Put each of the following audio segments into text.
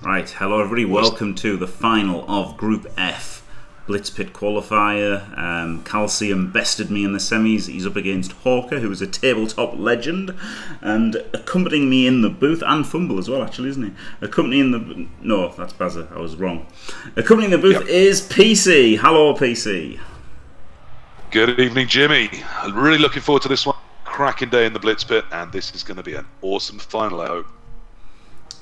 Right, hello everybody, welcome to the final of Group F Blitz Pit qualifier. Um, Calcium bested me in the semis. He's up against Hawca, who is a tabletop legend, and accompanying me in the booth, and Fumble as well, actually, isn't he? Accompanying the. No, that's Bazza, I was wrong. Accompanying the booth Yep. is PC. Hello, PC. Good evening, Jimmy. I'm really looking forward to this one. Cracking day in the Blitz Pit, and this is going to be an awesome final, I hope.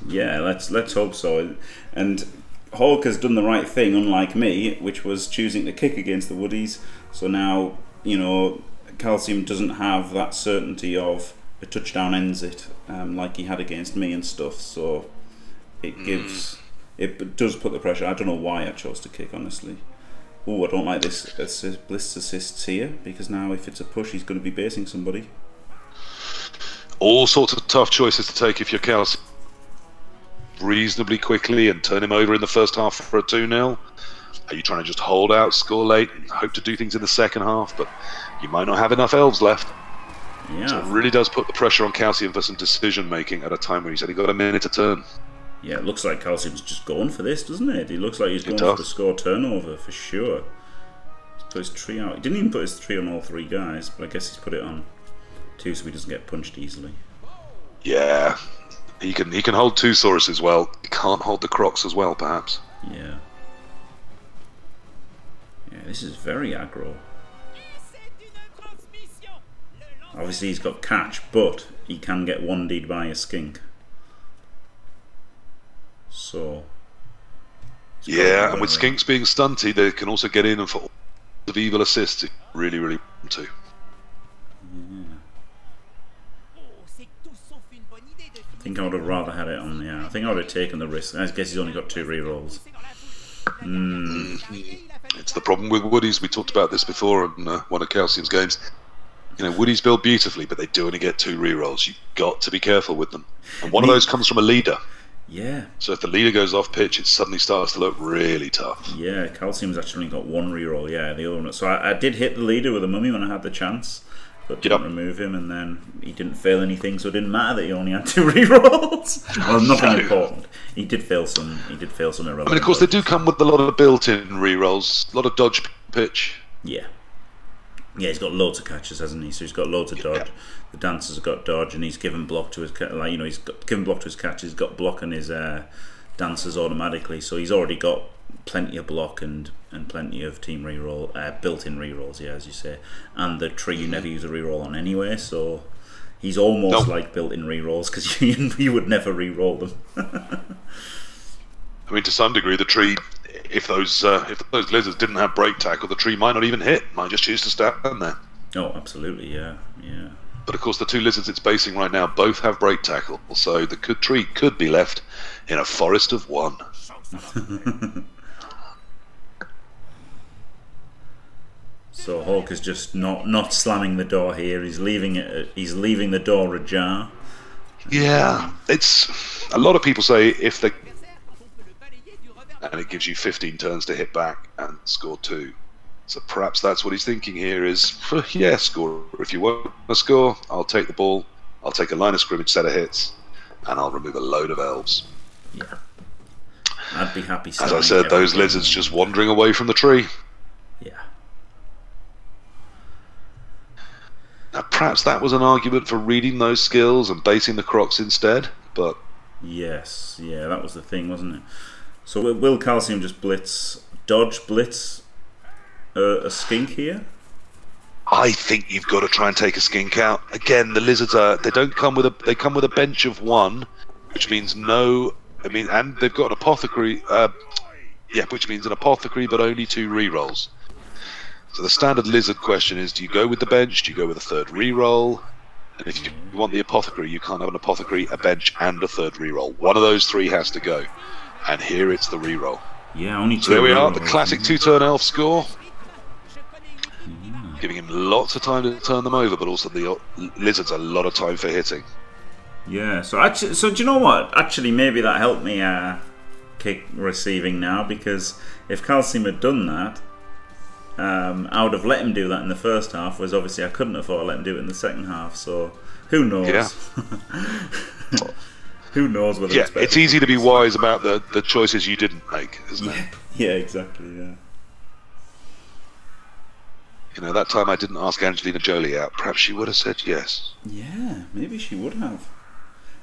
Yeah, let's let's hope so. And Hulk has done the right thing, unlike me, which was choosing to kick against the Woodies. So now, you know, Calcium doesn't have that certainty of a touchdown ends it, um, like he had against me and stuff. So it gives, it does put the pressure. I don't know why I chose to kick, honestly. Oh, I don't like this assist, bliss assists here because now if it's a push, he's going to be basing somebody. All sorts of tough choices to take if you're Kelsey. Reasonably quickly and turn him over in the first half for a 2 0. Are you trying to just hold out, score late, and hope to do things in the second half? But you might not have enough elves left. Yeah, So it really does put the pressure on Calcium for some decision making at a time when he's only got a minute to turn. Yeah, it looks like Calcium's just going for this, doesn't it? He looks like he's going for the score turnover for sure. He's put his tree out. He didn't even put his tree on all three guys, but I guess he's put it on two so he doesn't get punched easily. Yeah. He can he can hold two Saurus as well. He can't hold the Crocs as well, perhaps. Yeah. Yeah, this is very aggro. Obviously, he's got catch, but he can get one would by a skink. So. Yeah, and with Skinks being stunty, they can also get in and for all of evil assists. Really, really want to. I think I would have rather had it on. Yeah, I think I would have taken the risk. I guess he's only got two rerolls. It's the problem with Woodies. We talked about this before in uh, one of Calcium's games. You know, Woodies build beautifully, but they do only get two rerolls. You've got to be careful with them. And one of those comes from a leader. Yeah, So if the leader goes off pitch, it suddenly starts to look really tough. yeah. Calcium's actually only got one reroll. Yeah, the other one. So I, I did hit the leader with a mummy when I had the chance, but didn't Yep. remove him, and then he didn't fail anything, so it didn't matter that he only had two rerolls. well, nothing No. important. He did fail some. He did fail some irrelevant. I mean, of course, they do come with a lot of built-in rerolls, a lot of dodge pitch. Yeah. Yeah, he's got loads of catches, hasn't he? So he's got loads of dodge. The dancers have got dodge, and he's given block to his like you know he's got given block to his catches. He's got block on his uh, dancers automatically, so he's already got plenty of block and and plenty of team reroll, uh, built-in rerolls. Yeah, as you say, and the tree you never use a reroll on anyway, so he's almost Nope. like built-in rerolls because you, you would never reroll them. I mean, to some degree, the tree, if those uh, if those lizards didn't have break tackle, the tree might not even hit. Might just choose to stand there. oh, absolutely, yeah, yeah. But of course, the two lizards it's basing right now both have break tackle, so the tree could be left in a forest of one. So Hawk is just not not slamming the door here. He's leaving it. He's leaving the door ajar. Yeah, it's a lot of people say if they and it gives you 15 turns to hit back and score two. So perhaps that's what he's thinking here is, yeah, score. If you want to score, I'll take the ball, I'll take a line of scrimmage set of hits, and I'll remove a load of elves. Yeah. I'd be happy. As I said, those lizards just wandering away from the tree. Yeah. Now, perhaps that was an argument for reading those skills and basing the crocs instead, but Yes. Yeah. That was the thing, wasn't it? So will- Calcium just blitz, dodge blitz, uh, a skink here? I think you've got to try and take a skink out. Again, the lizards are they don't come with a they come with a bench of one, which means no. I mean, and they've got an apothecary. Uh, yeah, which means an apothecary, but only two rerolls. So the standard lizard question is: Do you go with the bench? Do you go with a third reroll? And if you want the apothecary, you can't have an apothecary, a bench, and a third reroll. One of those three has to go. And here it's the reroll. Yeah. Only two. So there we are, the classic two-turn elf score. Giving him lots of time to turn them over, but also the lizards a lot of time for hitting. Yeah. So actually, so do you know what? Actually, maybe that helped me uh, kick receiving now because if Calcium had done that, um, I would have let him do that in the first half. Whereas obviously I couldn't afford to let him do it in the second half. So who knows? Yeah. Who knows whether Yeah, it's it's easy to be wise about the, the choices you didn't make, isn't it? Yeah, exactly. Yeah. You know, that time I didn't ask Angelina Jolie out. Perhaps she would have said yes. Yeah, maybe she would have.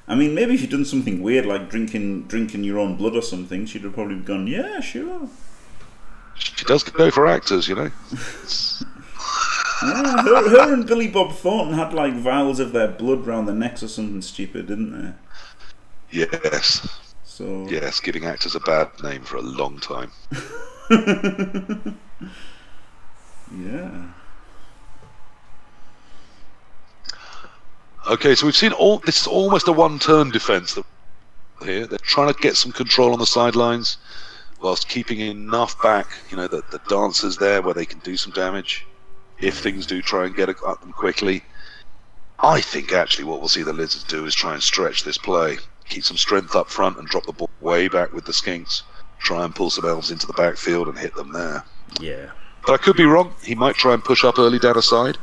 I mean, maybe if you'd done something weird like drinking drinking your own blood or something, she'd have probably gone, "Yeah, sure." She does go for actors, you know. Yeah, her, her and Billy Bob Thornton had like vials of their blood round their necks or something stupid, didn't they? Yes, So yes, giving actors a bad name for a long time. yeah. Okay, so we've seen all. This is almost a one-turn defence that here. They're trying to get some control on the sidelines, whilst keeping enough back. You know, that the dancers there where they can do some damage if things do try and get at them quickly. I think actually what we'll see the lizards do is try and stretch this play, keep some strength up front, and drop the ball way back with the skinks. Try and pull some elves into the backfield and hit them there. Yeah. But I could be wrong. He might try and push up early down a side.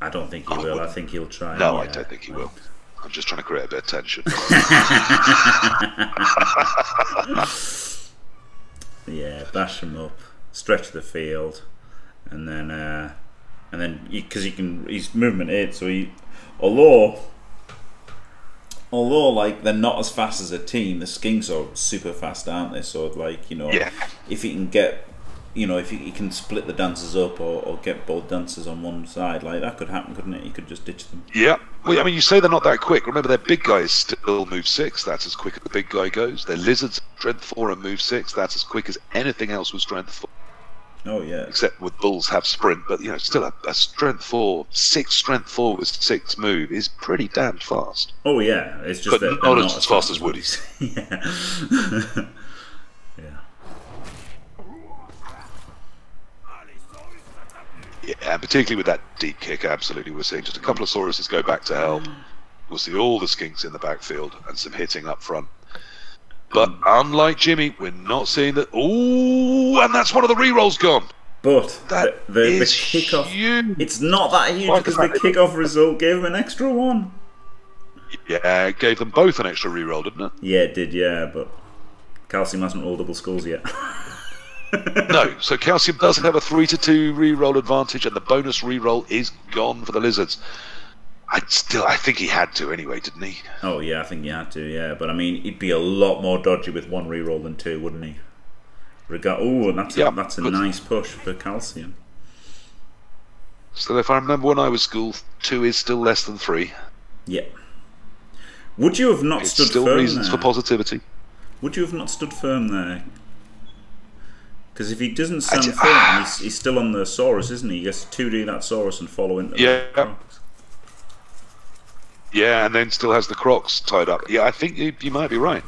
I don't think he I will. I wouldn't. think he'll try. No, yeah. I don't think he will. I'm just trying to create a bit of tension. Yeah, bash him up, stretch the field, and then uh, and then because he, can, he's movement eight, so he, although although like they're not as fast as a team, the Skinks are super fast, aren't they? So like you know, Yeah. if he can get, you know, if you, he can split the dancers up or, or get both dancers on one side, like that could happen, couldn't it? You could just ditch them. Yeah. Well, I mean, you say they're not that quick. Remember, their big guy is still move six. That's as quick as the big guy goes. Their lizards strength four and move six. That's as quick as anything else with strength four, Oh yeah, except with bulls have sprint. But you know, still a, a strength four, six strength four with six move is pretty damn fast. oh yeah. It's just But that not they're as fast as Woody's. yeah. Yeah, and particularly with that deep kick, absolutely, we're seeing just a couple of Sauruses go back to help. We'll see all the skinks in the backfield and some hitting up front. But unlike Jimmy, we're not seeing that. Ooh, and that's one of the re-rolls gone. But That the, the, the kickoff. huge. It's not that huge Why because the kickoff result gave him an extra one. Yeah, it gave them both an extra re-roll, didn't it? Yeah, it did, yeah, but Calcium hasn't rolled double scores yet. No, so Calcium does have a three to two re-roll advantage, and the bonus re-roll is gone for the Lizards. I still, I think he had to anyway, didn't he? oh, yeah, I think he had to, yeah. But I mean, he'd be a lot more dodgy with one reroll than two, wouldn't he? Rega- oh, and that's Yeah, a, that's a nice push for Calcium. So if I remember when I was school, two is still less than three. Yeah. Would you have not It's stood still firm reasons there? for positivity. Would you have not stood firm there? Because if he doesn't stand ju- firm, ah. he's, he's still on the Saurus, isn't he? He gets to 2D that Saurus and follow into the Yeah. Crocs. Yeah, and then still has the Crocs tied up. Yeah, I think you, you might be right.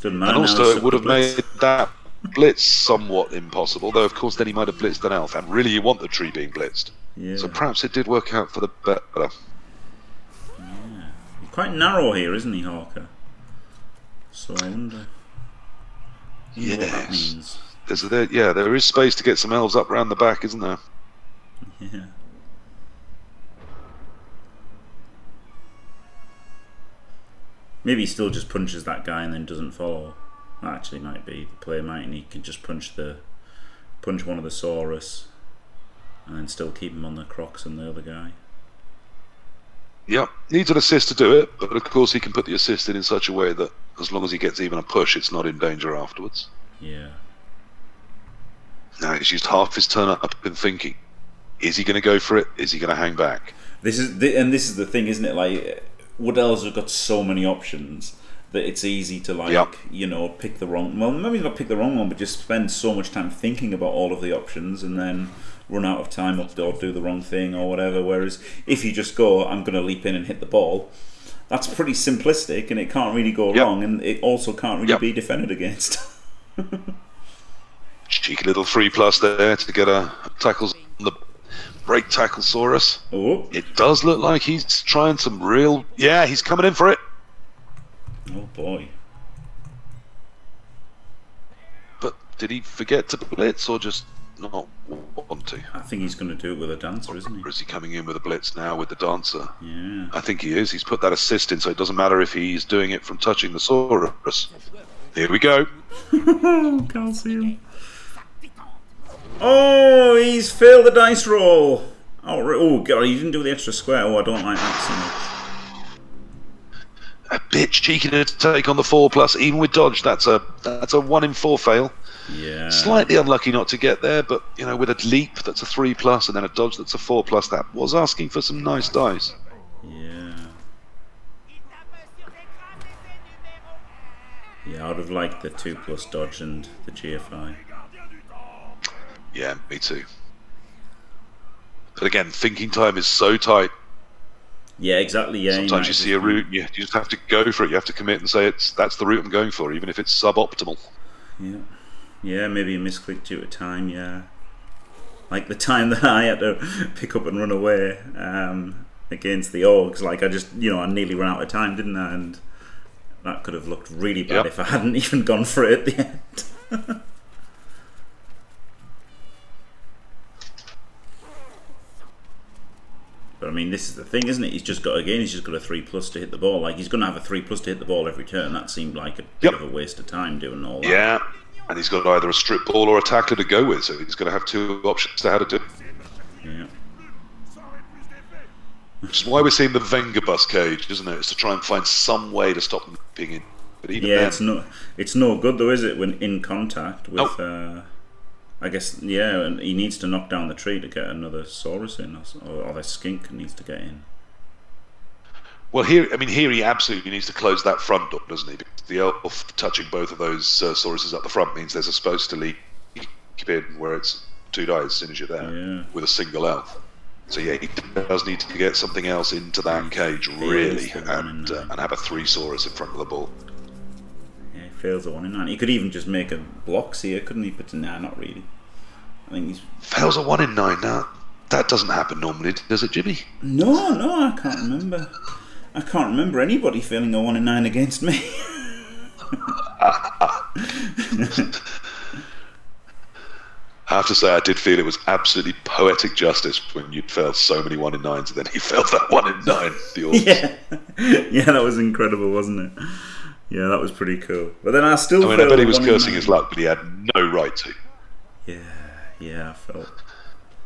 Doesn't matter And also, it would have made that blitz somewhat impossible. Though, of course, then he might have blitzed an elf, and really, you want the tree being blitzed. Yeah. So perhaps it did work out for the better. He's quite narrow here, isn't he, Hawca? So I wonder, wonder what that Yes. There's a, there, yeah, there is space to get some elves up round the back, isn't there? Yeah. Maybe he still just punches that guy and then doesn't follow. That actually might be the player might and he can just punch the punch one of the Saurus and then still keep him on the Crocs and the other guy. Yep, needs an assist to do it, but of course he can put the assist in in such a way that as long as he gets even a push, it's not in danger afterwards. Yeah. Now he's used half his turn up in thinking: is he going to go for it? Is he going to hang back? This is the, and this is the thing, isn't it? Like Wood Elves have got so many options that it's easy to like Yep. you know pick the wrong. Well, maybe not pick the wrong one, but just spend so much time thinking about all of the options and then run out of time or do the wrong thing or whatever. Whereas if you just go, I'm going to leap in and hit the ball. That's pretty simplistic, and it can't really go Yep. wrong, and it also can't really Yep. be defended against. Cheeky little three plus there to get a tackles on the break tackle Saurus. oh, It does look like he's trying some real. Yeah, he's coming in for it. oh boy! But did he forget to blitz or just not want to? I think he's going to do it with a dancer, isn't he? Or is he coming in with a blitz now with the dancer? Yeah. I think he is. He's put that assist in, so it doesn't matter if he's doing it from touching the Saurus. Here we go. Oh, Calcium. Oh, he's failed the dice roll. Oh, oh god, he didn't do the extra square. Oh, I don't like that so much. A bit cheeky to take on the four plus, even with dodge. That's a that's a one in four fail. Yeah. Slightly unlucky not to get there, but you know, with a leap that's a three plus, and then a dodge that's a four plus, that was asking for some nice dice. Yeah. Yeah, I'd have liked the 2 plus dodge and the GFI. Yeah, me too. But again, thinking time is so tight. Yeah, exactly. Yeah. Sometimes you see a route, you, you just have to go for it. You have to commit and say it's that's the route I'm going for, even if it's suboptimal. Yeah. Yeah, maybe a misclick due to time, yeah. Like the time that I had to pick up and run away um, against the Orcs, like I just, you know, I nearly ran out of time, didn't I? And that could have looked really bad Yep. if I hadn't even gone for it at the end. But I mean, this is the thing, isn't it? He's just got again. He's just got a three plus to hit the ball. Like he's going to have a three plus to hit the ball every turn. That seemed like a bit Yep. of a waste of time doing all that. Yeah, and he's got either a strip ball or a tackler to go with, so he's going to have two options to how to do. it. Yeah. Which is why we're seeing the Wenger bus cage, isn't it? It's to try and find some way to stop them being in. But even Yeah, then, it's no, it's no good though, is it? When in contact with, Nope. uh, I guess, yeah, and he needs to knock down the tree to get another Saurus in, or, or the skink needs to get in. Well, here, I mean, here he absolutely needs to close that front door, doesn't he? Because the elf touching both of those uh, Sauruses up the front means there's a supposed to leak in where it's two dice as soon as you're there Yeah. with a single elf. So yeah, he does need to get something else into that cage, really, and uh, and have a three Saurus in front of the ball. Yeah, he fails a one in nine. He could even just make a blocks here, couldn't he? But nah, not really. I think he's Fails a one in nine now. That doesn't happen normally, does it, Jimmy? no, no. I can't remember. I can't remember anybody feeling a one in nine against me. I have to say, I did feel it was absolutely poetic justice when you'd failed so many one in nines, and then he failed that one in nine. The yeah, yeah, that was incredible, wasn't it? Yeah, that was pretty cool. But then I still. I mean, I bet he was cursing his luck, but he had no right to. Yeah, yeah, I felt.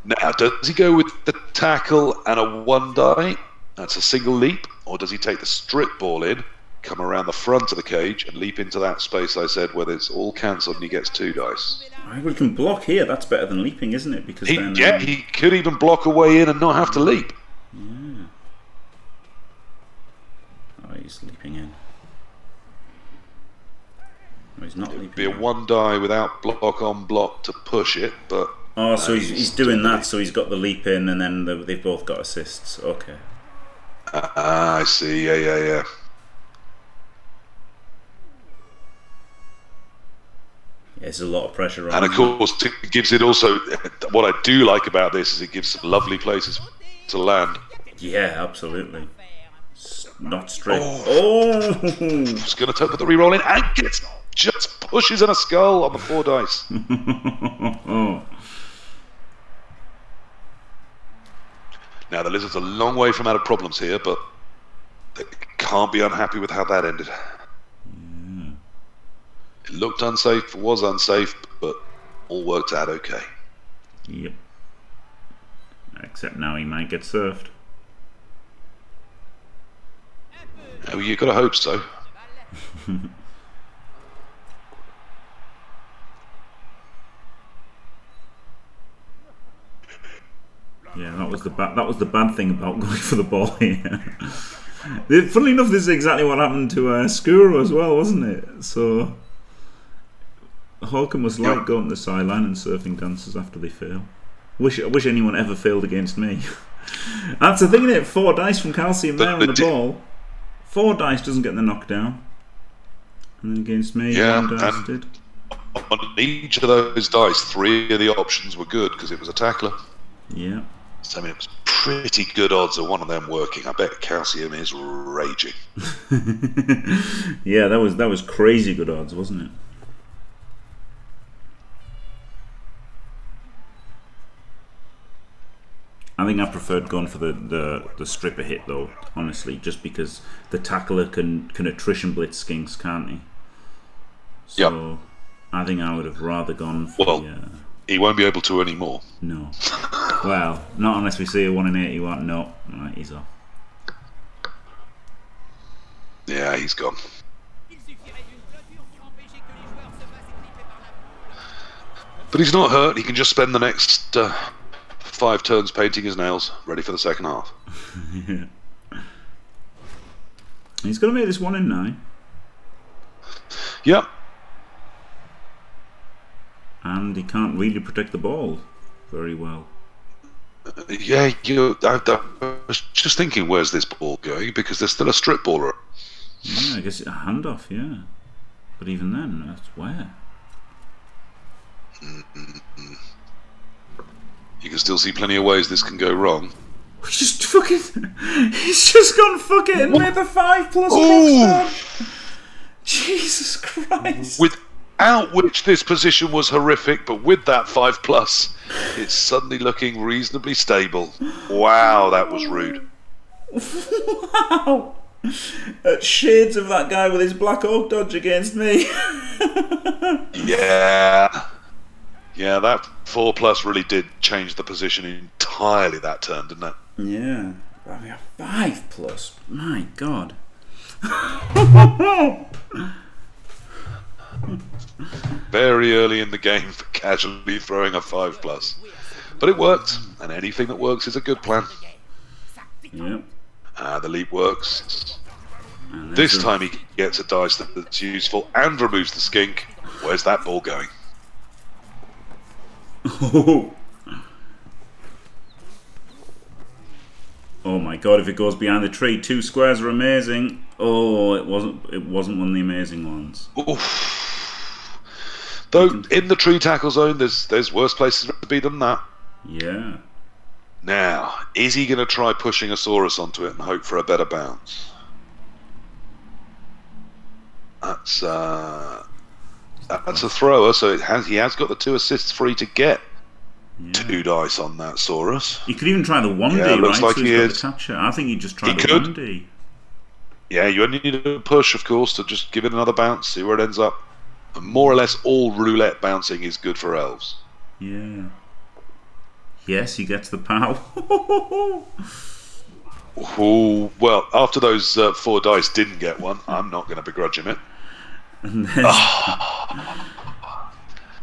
Now, does he go with the tackle and a one die? That's a single leap, or does he take the strip ball in, come around the front of the cage, and leap into that space I said where it's all cancelled and he gets two dice? I we can block here. That's better than leaping, isn't it? Because He, then, yeah, um, he could even block a way in and not have to leap. Yeah. Oh, he's leaping in. No, he's not leaping. Be a in. one die without block on block to push it, but Oh, so he's, he's doing that. So he's got the leap in, and then the, they've both got assists. Okay. Ah, I see. Yeah, yeah, yeah. Yeah, there's a lot of pressure on. And of course, it gives it also. What I do like about this is it gives some lovely places to land. Yeah, absolutely. Not straight. Oh. Oh, He's going to take the re-roll in and gets just pushes in a skull on the four dice. Now the lizard's a long way from out of problems here, but they can't be unhappy with how that ended. It looked unsafe, was unsafe, but all worked out okay. Yep. Except now he might get surfed. Oh, you've got to hope so. Yeah, that was the bad. That was the bad thing about going for the ball here. Funnily enough, this is exactly what happened to uh, Skuro as well, wasn't it? So Hawca was like going to the sideline and surfing dancers after they fail. Wish I wish anyone ever failed against me. That's the thing, is it? Four dice from Calcium there on the ball. Four dice doesn't get the knockdown. And then against me, Yeah, one dice and- did. On each of those dice, three of the options were good because it was a tackler. Yeah. So I mean, it was pretty good odds of one of them working. I bet Calcium is raging. yeah, that was that was crazy good odds, wasn't it? I think I preferred going for the, the, the stripper hit though, honestly, just because the tackler can, can attrition blitz skinks, can't he? So I think I would have rather gone for Well- the, uh, He won't be able to anymore. no. well, not unless we see a one in eighty-one. No, right, he's off. Yeah, he's gone. Il suffirait d'une clôture pour empêcher que les joueurs se fassent étriper par la But he's not hurt. He can just spend the next uh, five turns painting his nails, ready for the second half. yeah. He's going to make this one in nine, Yep. And he can't really protect the ball very well. Yeah, you. I, I was just thinking, where's this ball going? Because there's still a strip baller. Yeah, I guess a handoff, yeah. But even then, that's where. Mm-hmm. You can still see plenty of ways this can go wrong. Just fucking. He's just gone fuck it and made the five plus Ooh. touchdown. Jesus Christ. Without which this position was horrific, but with that five plus, it's suddenly looking reasonably stable. Wow, that was rude. Wow. Uh, shades of that guy with his black oak dodge against me. Yeah. Yeah, that four plus really did change the position entirely that turn, didn't it? yeah. I mean, five plus. My God. Very early in the game for casually throwing a five plus. But it worked, and anything that works is a good plan. Yep. Ah, the leap works. This a- time he gets a dice that's useful and removes the skink. Where's that ball going? Oh. Oh my god, if it goes behind the tree, two squares are amazing. Oh, it wasn't it wasn't one of the amazing ones. Oof. Though in the tree tackle zone, there's there's worse places to be than that. Yeah. Now, is he going to try pushing a Saurus onto it and hope for a better bounce? That's uh, that's a thrower, so it has he has got the two assists free to get yeah. two dice on that Saurus. He could even try the one Yeah, D, looks right? like so he's he is. I think he'd just try He the could. one D. Yeah, you only need a push, of course, to just give it another bounce, see where it ends up. And more or less, all roulette bouncing is good for elves. Yeah. Yes, he gets the power. Ooh, well, after those uh, four dice didn't get one, I'm not going to begrudge him it. there's,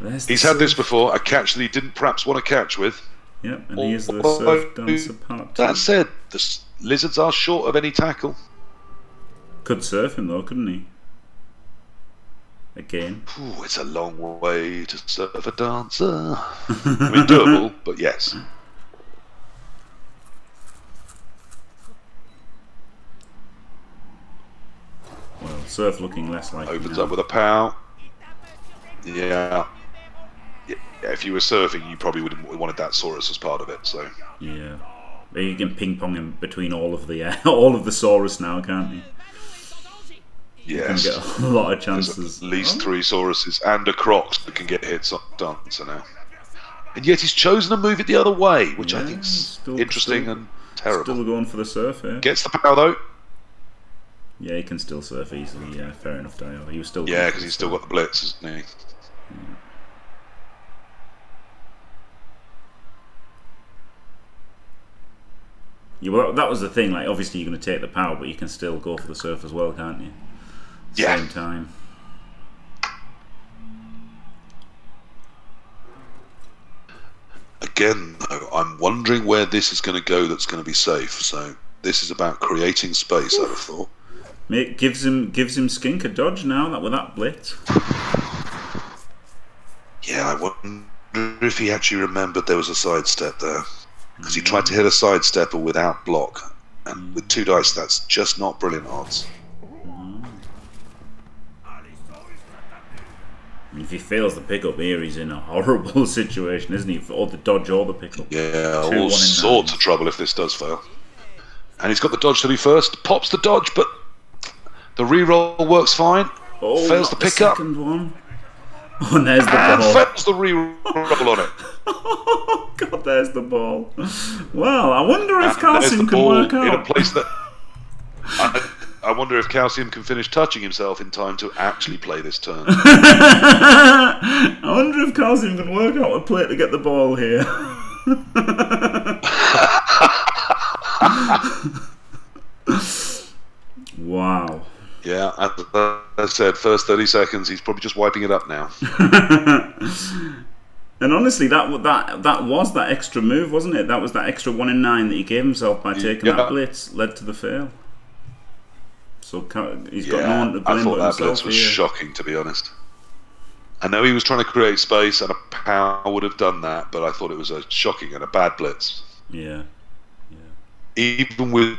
there's the He's had this before, a catch that he didn't perhaps want to catch with. Yep, and he is the surf dancer part. That said, the lizards are short of any tackle. Could surf him though, couldn't he? Again. Ooh, it's a long way to serve a dancer. I mean, doable, but yes. Well, surf looking less like Opens now. up with a pow. Yeah. Yeah, if you were surfing, you probably would have wanted that Saurus as part of it. So Yeah. You can ping pong him between all of the uh, all of the Saurus now, can't you? Yes, get a lot of there's chances. at least oh. three Sauruses and a Crocs that can get hits on Dancer now. And yet he's chosen to move it the other way, which I think is still- interesting still- and terrible. Still going for the surf here. Gets the power though. Yeah, he can still surf easily. Yeah, fair enough, Dio. He was still. Yeah, because he's still got the blitz, isn't he? Yeah, well, that was the thing. Like, obviously, you're going to take the power, but you can still go for the surf as well, can't you? Yeah. Same time. Again, though, I'm wondering where this is going to go. That's going to be safe. So this is about creating space. I'd thought. It gives him gives him skink a dodge now that with that blitz. Yeah, I wonder if he actually remembered there was a sidestep there. Because he mm. tried to hit a sidestepper without block. And with mm. two dice, that's just not brilliant odds. Mean, if he fails the pickup here, he's in a horrible situation, isn't he? Or the dodge or the pickup. Yeah, Two, all sorts of trouble if this does fail. And he's got the dodge to be first. Pops the dodge, but the reroll works fine. Oh, Fails the pickup. second one. Oh, and there's the And ball. fails the reroll on it. Oh, God, there's the ball. Well, I wonder if And the calcium can work in a out. place that. I, I wonder if Calcium can finish touching himself in time to actually play this turn. I wonder if calcium can work out a play to get the ball here. wow. yeah, as I said, first 30 seconds, he's probably just wiping it up now. And honestly, that that that was that extra move, wasn't it? That was that extra one in nine that he gave himself by taking Yeah. that blitz, led to the fail. So he's got no Yeah, one to blame I thought that blitz was shocking, to be honest. I know he was trying to create space, and a power would have done that, but I thought it was a shocking and a bad blitz. Yeah. yeah, Even with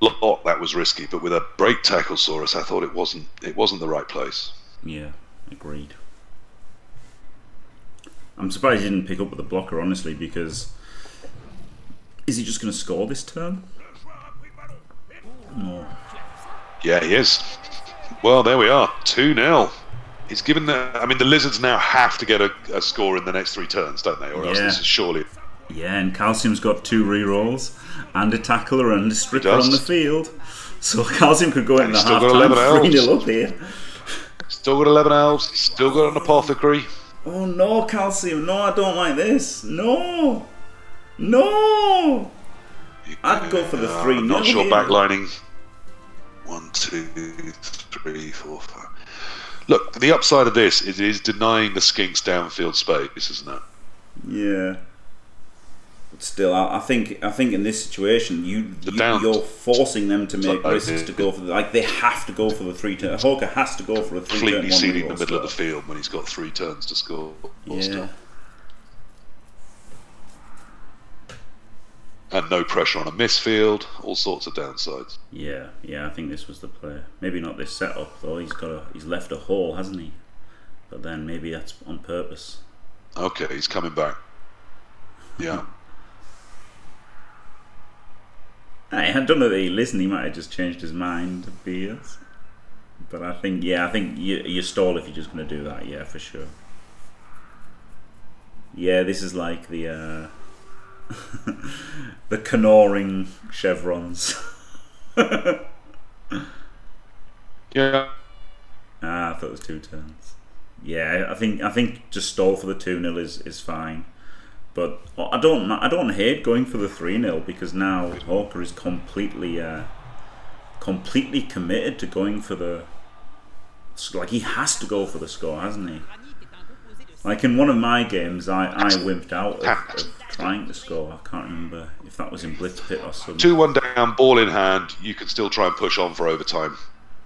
block, that was risky, but with a break tackle Saurus, I thought it wasn't. It wasn't the right place. yeah, agreed. I'm surprised he didn't pick up with the blocker, honestly, because is he just going to score this turn? No. Yeah, he is. Well, there we are, two 0 He's given the. I mean, the Lizards now have to get a, a score in the next three turns, don't they? Or else Yeah. this is surely. Yeah, and Calcium's got two re-rolls and a tackler and a stripper on the field. So Calcium could go in the half time 3 elves. 0 up here. Still got 11 elves. Still got an apothecary. Oh no, Calcium, no, I don't like this. No! No! I'd go for the Uh, 3 I'm 0 not sure backlining. One, two, three, four, five. Look, the upside of this is, is denying the skinks downfield space, isn't it? Yeah. But still, I, I think I think in this situation, you, The you you're forcing them to make like risks to go for the like they have to go for the three turn. Hawca has to go for a three turn Completely sealing the middle of the field when he's got three turns to score. Yeah. Still. And no pressure on a misfield, all sorts of downsides. Yeah, yeah, I think this was the play. Maybe not this setup though. He's got a he's left a hole, hasn't he? But then maybe that's on purpose. Okay, he's coming back. Yeah. I I don't know that he listened. He might have just changed his mind. Beers. But I think yeah, I think you you stall if you're just going to do that. Yeah, for sure. Yeah, this is like the uh, the canoring chevrons. Yeah. Ah, I thought it was two turns. Yeah, I think I think just stall for the two 0 is, is fine. But I don't I don't hate going for the three 0 because now Hawca is completely uh, completely committed to going for the like he has to go for the score, hasn't he? Granit est un composé de Like in one of my games, I, I wimped out of, of trying to score. I can't remember if that was in Blitz Pit or something. 2 1 down, ball in hand, you can still try and push on for overtime.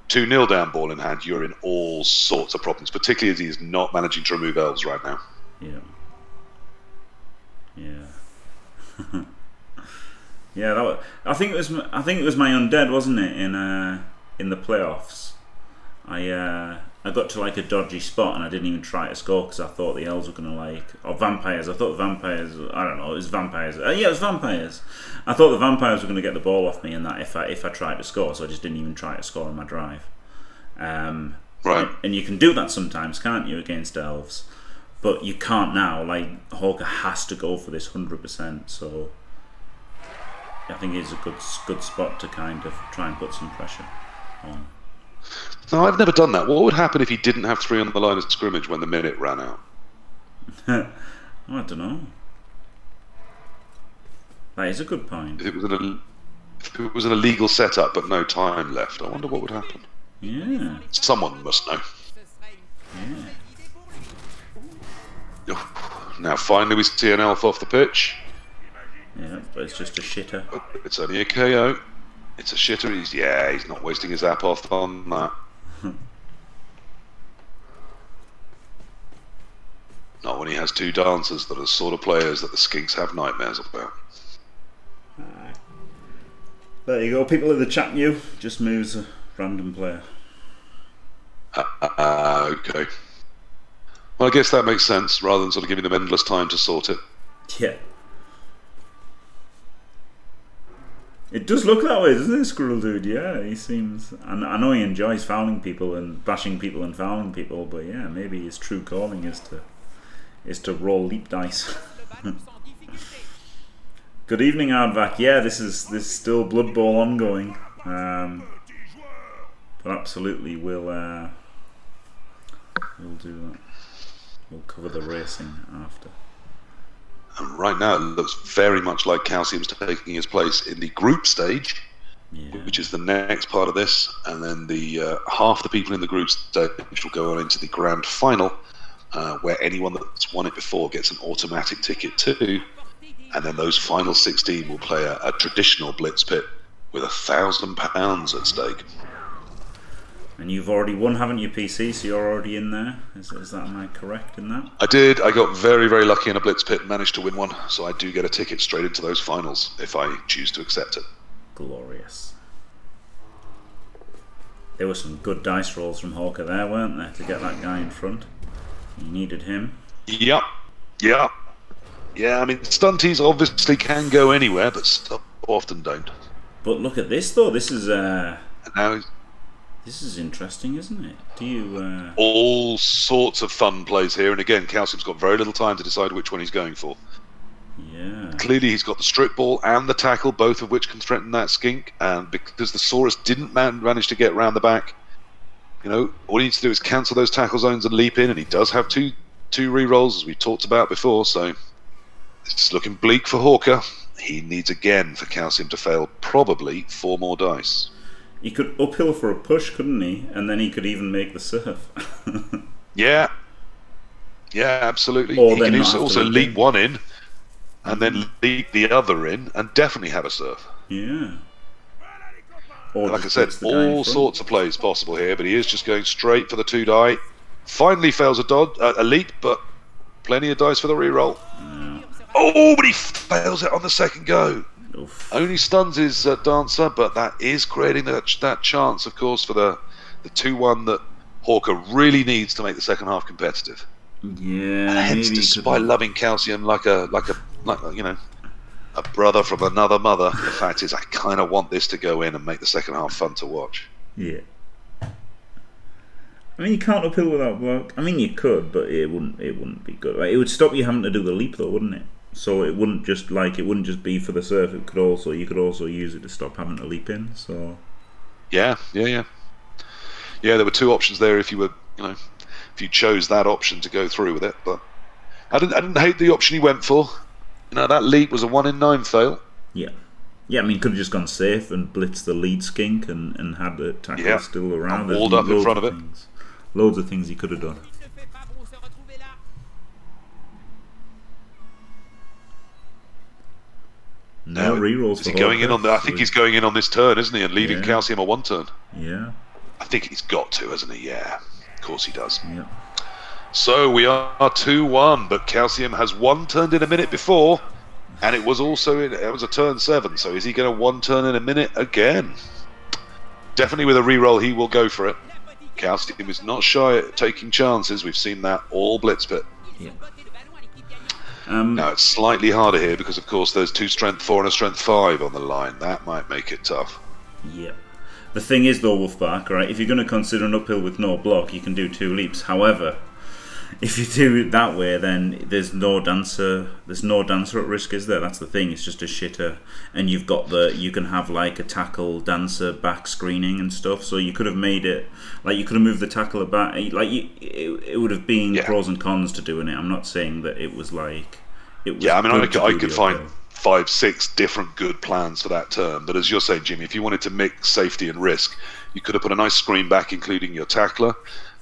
2 0 down, ball in hand, you're in all sorts of problems, particularly as he is not managing to remove elves right now. Yeah. Yeah. yeah, that was, I think it was I think it was my undead, wasn't it? In uh in the playoffs, I uh I got to like a dodgy spot and I didn't even try to score because I thought the elves were gonna like or vampires. I thought vampires. I don't know. It was vampires. Uh, yeah, it was vampires. I thought the vampires were gonna get the ball off me and that if I if I tried to score, so I just didn't even try to score on my drive. Um, Right. and you can do that sometimes, can't you, against elves? But you can't now. Like Hawca has to go for this hundred percent. So I think it's a good good spot to kind of try and put some pressure on. No, I've never done that. What would happen if he didn't have three on the line of scrimmage when the minute ran out? I don't know. That is a good point. If it was an, if it was an illegal setup but no time left, I wonder what would happen. Yeah. Someone must know. Ce serait une Yeah. lui. Now, finally, we see an elf off the pitch. Yeah, but it's just a shitter. Oh, it's only a KO. It's a shitter. He's yeah. He's not wasting his apoth on that. Hmm. not when he has two dancers that are sort of players that the skinks have nightmares about. There you go. People in the chat new just moves a random player. Ah, ah, ah, okay. Well, I guess that makes sense. Rather than sort of giving them endless time to sort it. Yeah. It does look that way, doesn't it, Squirrel Dude? Yeah, he seems. And I know he enjoys fouling people and bashing people and fouling people, but yeah, maybe his true calling is to is to roll leap dice. Good evening, Ardvac. Yeah, this is this is still Blood Bowl ongoing. Um, but absolutely, we'll uh, we'll do that. We'll cover the racing after. And right now, it looks very much like Calcium's taking his place in the group stage, Yeah. which is the next part of this, and then the uh, half the people in the group stage will go on into the grand final, uh, where anyone that's won it before gets an automatic ticket too, and then those final 16 will play a, a traditional blitz pit with a thousand pounds at stake. And you've already won, haven't you, PC? So you're already in there. Is, is that am I correct in that? I did. I got very, very lucky in a blitz pit and managed to win one, so I do get a ticket straight into those finals if I choose to accept it. Glorious. There were some good dice rolls from Hawca there, weren't there, to get that guy in front? You needed him. Yep. Yep. Yeah, I mean, stunties obviously can go anywhere, but often don't. But look at this though. This is uh, And now he's this is interesting, isn't it? Do you? Uh, all sorts of fun plays here, and again, Calcium's got very little time to decide which one he's going for. yeah. Clearly, he's got the strip ball and the tackle, both of which can threaten that skink. And because the Saurus didn't man- manage to get round the back, you know, all he needs to do is cancel those tackle zones and leap in. And he does have two two re rolls, as we talked about before. So it's looking bleak for Hawca. He needs again for Calcium to fail probably four more dice. He could uphill for a push, couldn't he? And then he could even make the surf. Yeah. Yeah, absolutely. Or he can also, have also to leap one in and then leap the other in and definitely have a surf. yeah. Or Like I said, puts the guy in all sorts of plays possible here, but he is just going straight for the two die. Finally fails a dodge, uh, a leap, but plenty of dice for the reroll. Oh, but he fails it on the second go. Oof. Only stuns his uh, dancer, but that is creating that, that chance, of course, for the the two one that Hawca really needs to make the second half competitive. Yeah. And Hence, maybe he could despite loving calcium like a like a like you know a brother from another mother, the fact is I kind of want this to go in and make the second half fun to watch. Yeah. I mean, you can't uphill without block. I mean, you could, but it wouldn't. It wouldn't be good. It would stop you having to do the leap, though, wouldn't it? So it wouldn't just like it wouldn't just be for the surf. It could also you could also use it to stop having to leap in. So Yeah, yeah, yeah, yeah. There were two options there if you were you know if you chose that option to go through with it, but I didn't I didn't hate the option he went for. You know that leap was a one in nine fail. yeah, yeah. I mean, could have just gone safe and blitzed the lead skink and and had the tackle Yeah. still around. And walled up in front of it. things. Loads of things he could have done. No Now, rerolls. Is he going in on the? I think he's going in on this turn, isn't he? And leaving Yeah. calcium a one turn. Yeah, I think he's got to, hasn't he? Yeah, of course he does. yeah. So we are 2 1, but Calcium has one turned in a minute before, and it was also in, it was a turn 7. So is he going to one turn in a minute again? Definitely with a reroll, he will go for it. Calcium is not shy at taking chances. We've seen that all Blitz Pit. yeah. Um, Now it's slightly harder here because, of course, there's two strength 4 and a strength 5 on the line. That might make it tough. Yeah. The thing is, though, Wolfbark, right? If you're going to consider an uphill with no block, you can do two leaps. However, if you do it that way, then there's no dancer. There's no dancer at risk, is there? That's the thing. It's just a shitter, and you've got the. You can have like a tackle dancer back screening and stuff. So you could have made it like you could have moved the tackler back. Eh, like you, it, it would have been Yeah. pros and cons to doing it. I'm not saying that it was like. It was Yeah, I mean, I could, I could find five, six different good plans for that term. But as you're saying, Jimmy, if you wanted to mix safety and risk, you could have put a nice screen back, including your tackler.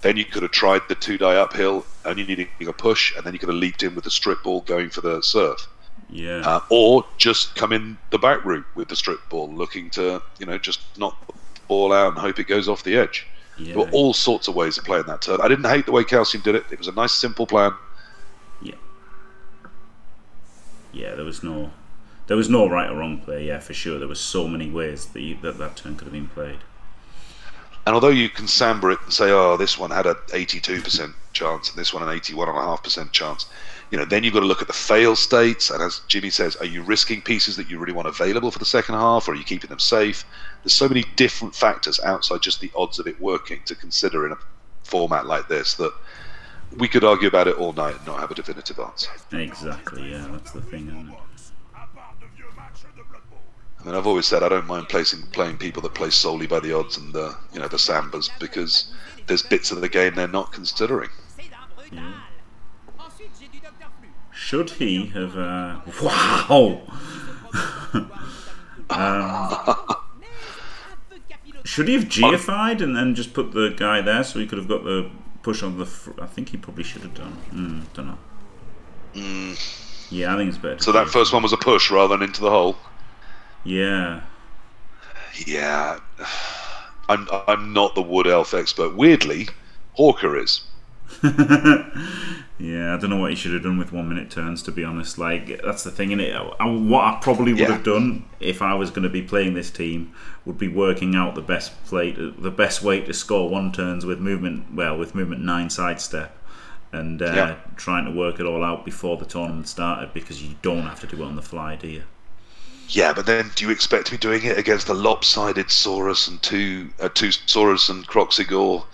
Then you could have tried the two die uphill, only needing a push, and then you could have leaped in with the strip ball going for the surf. Yeah. Uh, or just come in the back route with the strip ball, looking to, you know, just knock the ball out and hope it goes off the edge. yeah. There were all sorts of ways of playing that turn. I didn't hate the way Calcium did it. It was a nice, simple plan. Yeah. Yeah, there was no, there was no right or wrong play. Yeah, for sure. There was so many ways that you, that that turn could have been played. And although you can samber it and say, oh, this one had a 82% chance and this one an 81.5% chance, you know, then you've got to look at the fail states. And as Jimmy says, are you risking pieces that you really want available for the second half or are you keeping them safe? There's so many different factors outside just the odds of it working to consider in a format like this that we could argue about it all night and not have a definitive answer. Exactly. Yeah, that's the thing. I mean, I've always said I don't mind placing, playing people that play solely by the odds and the you know the sambas because there's bits of the game they're not considering. C'est d'un brutal. Ensuite, j'ai du Dr. Flu. Should he have? Uh, wow. um, Un peu capilloté. should he have GFI'd and then just put the guy there so he could have got the push on the? Fr- I think he probably should have done. Mm, don't know. Yeah, I think it's better. So that first one was a push rather than into the hole. Yeah. Yeah, I'm I'm not the wood elf expert. Weirdly, Hawca is. yeah, I don't know what he should have done with one minute turns. To be honest, like that's the thing in it. What I probably would Yeah. have done if I was going to be playing this team would be working out the best play, the best way to score one turns with movement. Well, with movement nine sidestep, and uh, Yeah. trying to work it all out before the tournament started because you don't have to do it on the fly, do you? Yeah, but then do you expect to be doing it against a lopsided Saurus and two uh, two Saurus and Kroxigor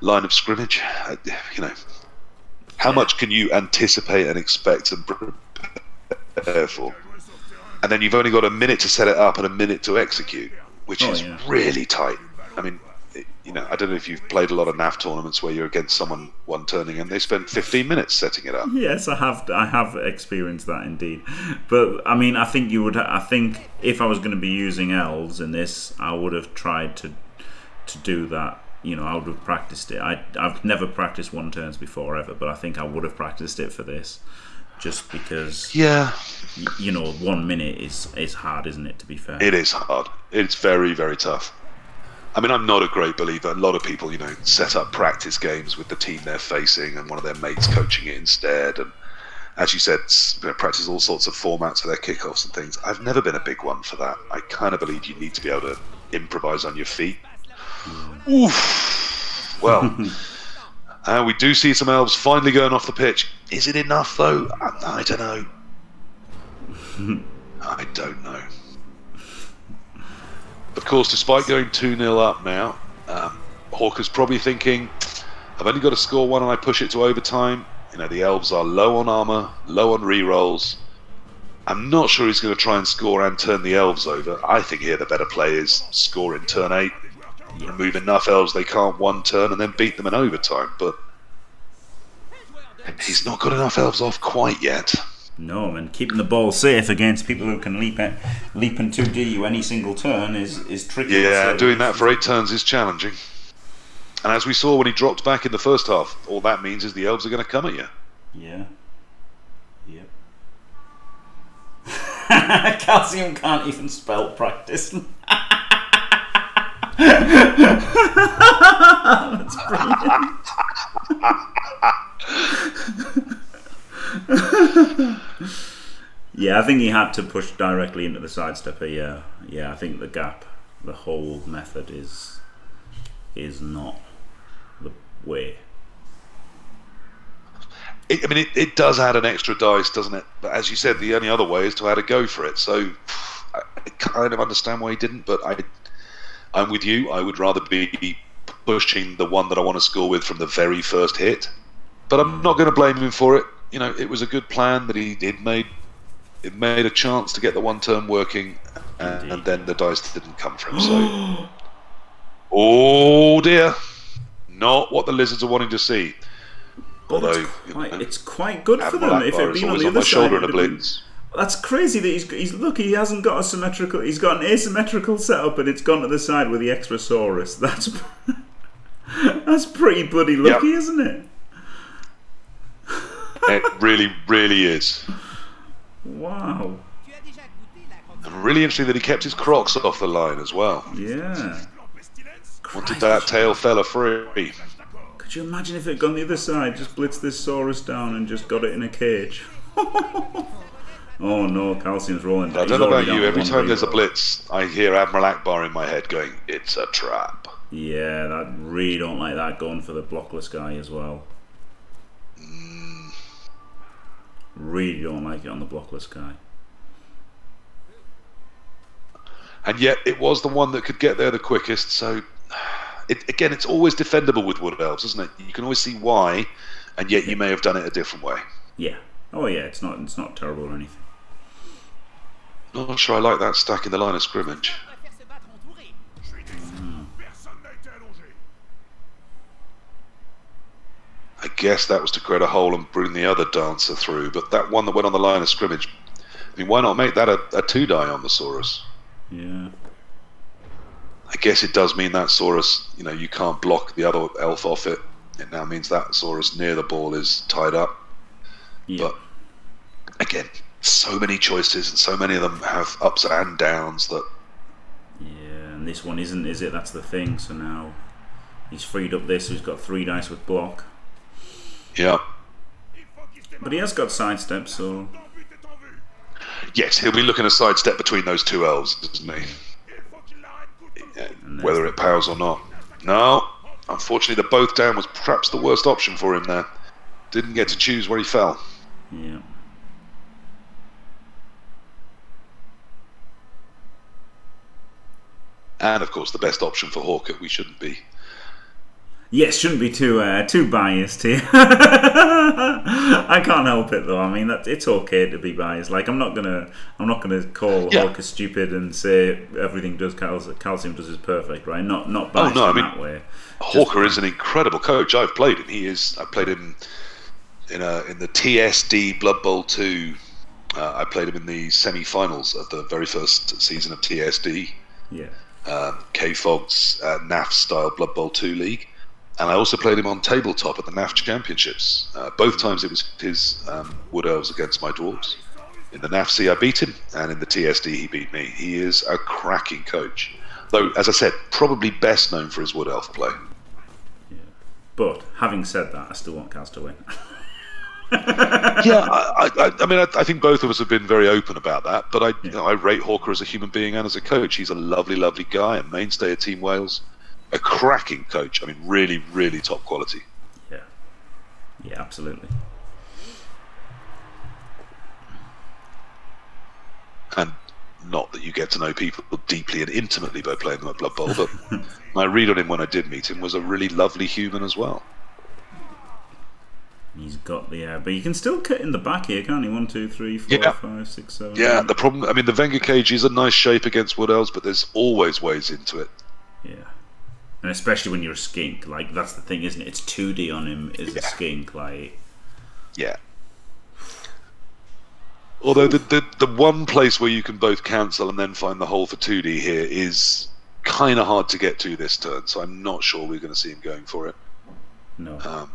line of scrimmage? Uh, you know, how much can you anticipate and expect and prepare for? And then you've only got a minute to set it up and a minute to execute, which Oh, is yeah. really tight. I mean, you know, I don't know if you've played a lot of NAF tournaments where you're against someone one turning and they spend 15 minutes setting it up. Yes, I have. I have experienced that indeed. But I mean, I think you would. I think if I was going to be using elves in this, I would have tried to to do that. You know, I would have practiced it. I I've never practiced one turns before ever, but I think I would have practiced it for this, just because Yeah, you know one minute is is hard, isn't it? To be fair. It is hard. It's very, very tough. I mean, I'm not a great believer. A lot of people, you know, set up practice games with the team they're facing and one of their mates coaching it instead. And as you said, you know, practice all sorts of formats for their kickoffs and things. I've never been a big one for that. I kind of believe you need to be able to improvise on your feet. Oof. Well, uh, we do see some elves finally going off the pitch. Is it enough, though? I, I don't know. I don't know. Of course, despite going 2 0 up now, um, Hawca's probably thinking, I've only got to score one and I push it to overtime. You know, the elves are low on armor, low on rerolls. I'm not sure he's going to try and score and turn the elves over. I think here the better play is score in turn 8, remove enough elves they can't one turn, and then beat them in overtime. But he's not got enough elves off quite yet. No, and keeping the ball safe against people who can leap it, leap and two D you any single turn is is tricky. Yeah, So- doing that for eight turns is challenging. And as we saw when he dropped back in the first half, all that means is the elves are going to come at you. Yeah. Yep. Calcium can't even spell practice. That's brilliant. yeah, I think he had to push directly into the sidestepper. Yeah, yeah. I think the gap, the whole method is is not the way. It, I mean, it, it does add an extra dice, doesn't it? But as you said, the only other way is to add a go for it. So I, kind of understand why he didn't, but I, I'm with you. I would rather be pushing the one that I want to score with from the very first hit. But I'm not going to blame him for it. You know, it was a good plan that he it made. It made a chance to get the one term working, and, and then the dice didn't come for him. So, oh dear, not what the lizards are wanting to see. But Although, it's you quite, know, it's quite good for them. If Akbar it is been on the on other shoulder side, in it'd been- blitz. That's crazy that he's, he's look. He hasn't got a symmetrical. He's got an asymmetrical setup, and it's gone to the side with the extra saurus. That's that's pretty bloody lucky, Yep. isn't it? It really, really is. Wow. Tu as déjà goûté la croque And really interesting that he kept his crocs off the line as well. Yeah. Wanted that tail fella free. Could you imagine if it had gone the other side, just blitzed this saurus down and just got it in a cage? oh no, calcium's rolling. I don't know about you, every time there's a blitz, I hear Admiral Ackbar in my head going, It's a trap. Yeah, that really don't like that going for the blockless guy as well. Mm. Really don't like it on the blockless guy. And yet it was the one that could get there the quickest, so it, again, it's always defendable with Wood Elves, isn't it? You can always see why, and yet you may have done it a different way. Yeah. Oh yeah, it's not it's not terrible or anything. Not sure I like that stack in the line of scrimmage. I guess that was to create a hole and bring the other dancer through, but that one that went on the line of scrimmage, I mean, why not make that a, a two die on the Saurus? Yeah. I guess it does mean that Saurus, you know, you can't block the other elf off it. It now means that Saurus near the ball is tied up. Yeah. But again, so many choices and so many of them have ups and downs that Yeah, and this one isn't, is it? That's the thing. So now he's freed up this, so he's got three dice with block. Yeah. But he has got sidestep, so Yes, he'll be looking a sidestep between those two elves, isn't he? Whether it powers or not. No, unfortunately, the both down was perhaps the worst option for him there. Didn't get to choose where he fell. yeah. And of course, the best option for Hawca, we shouldn't be. Yes, shouldn't be too uh, too biased here. I can't help it though. I mean, that it's okay to be biased. Like I'm not gonna I'm not gonna call Yeah. Hulk stupid and say everything does cal- calcium does is perfect, right? Not not biased Oh, no, I in mean- that way. Hawca is an incredible coach. I've played him. He is. I played him in a in the TSD Blood Bowl two. Uh, I played him in the semi-finals of the very first season of TSD. Yeah, um, K Fog's uh, NAF style Blood Bowl 2 league. And I also played him on tabletop at the NAF Championships. Uh, both times it was his um, Wood Elves against my Dwarves. In the NAFC, I beat him, and in the TSD, he beat me. He is a cracking coach. Though, as I said, probably best known for his Wood Elf play. but having said that, I still want Kaz to win. yeah, I, I, I mean, I, I think both of us have been very open about that. But I, you know, I rate Hawca as a human being and as a coach. He's a lovely, lovely guy, a mainstay of Team Wales, a cracking coach. I mean, really, really top quality. yeah, yeah, absolutely. and not that you get to know people deeply and intimately by playing them at Blood Bowl, but my read on him when I did meet him was a really lovely human as well. He's got the air, but you can still cut in the back here, can't he? One, two, three, four, Yeah. five, six, seven. Yeah, eight. the problem, I mean, the Wenger cage is a nice shape against Wood Elves, but there's always ways into it. Yeah. And especially when you're a skink, like that's the thing, isn't it? It's two D on him is a skink, like Yeah. Although the, the the one place where you can both cancel and then find the hole for 2D here is kind of hard to get to this turn, so I'm not sure we're going to see him going for it. no. Um,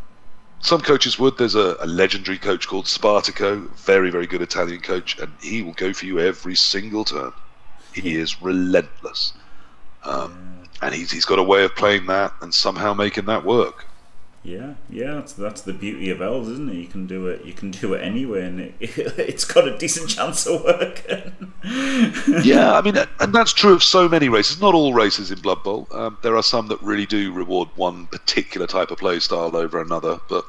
some coaches would. There's a, a legendary coach called Spartaco, very, very good Italian coach, and he will go for you every single turn. He is relentless. Um, and he's, he's got a way of playing that and somehow making that work. Yeah, yeah, that's that's the beauty of elves, isn't it? You can do it. You can do it anyway, and it, it's got a decent chance of working. yeah, I mean, and that's true of so many races. Not all races in Blood Bowl. Um, there are some that really do reward one particular type of play style over another. But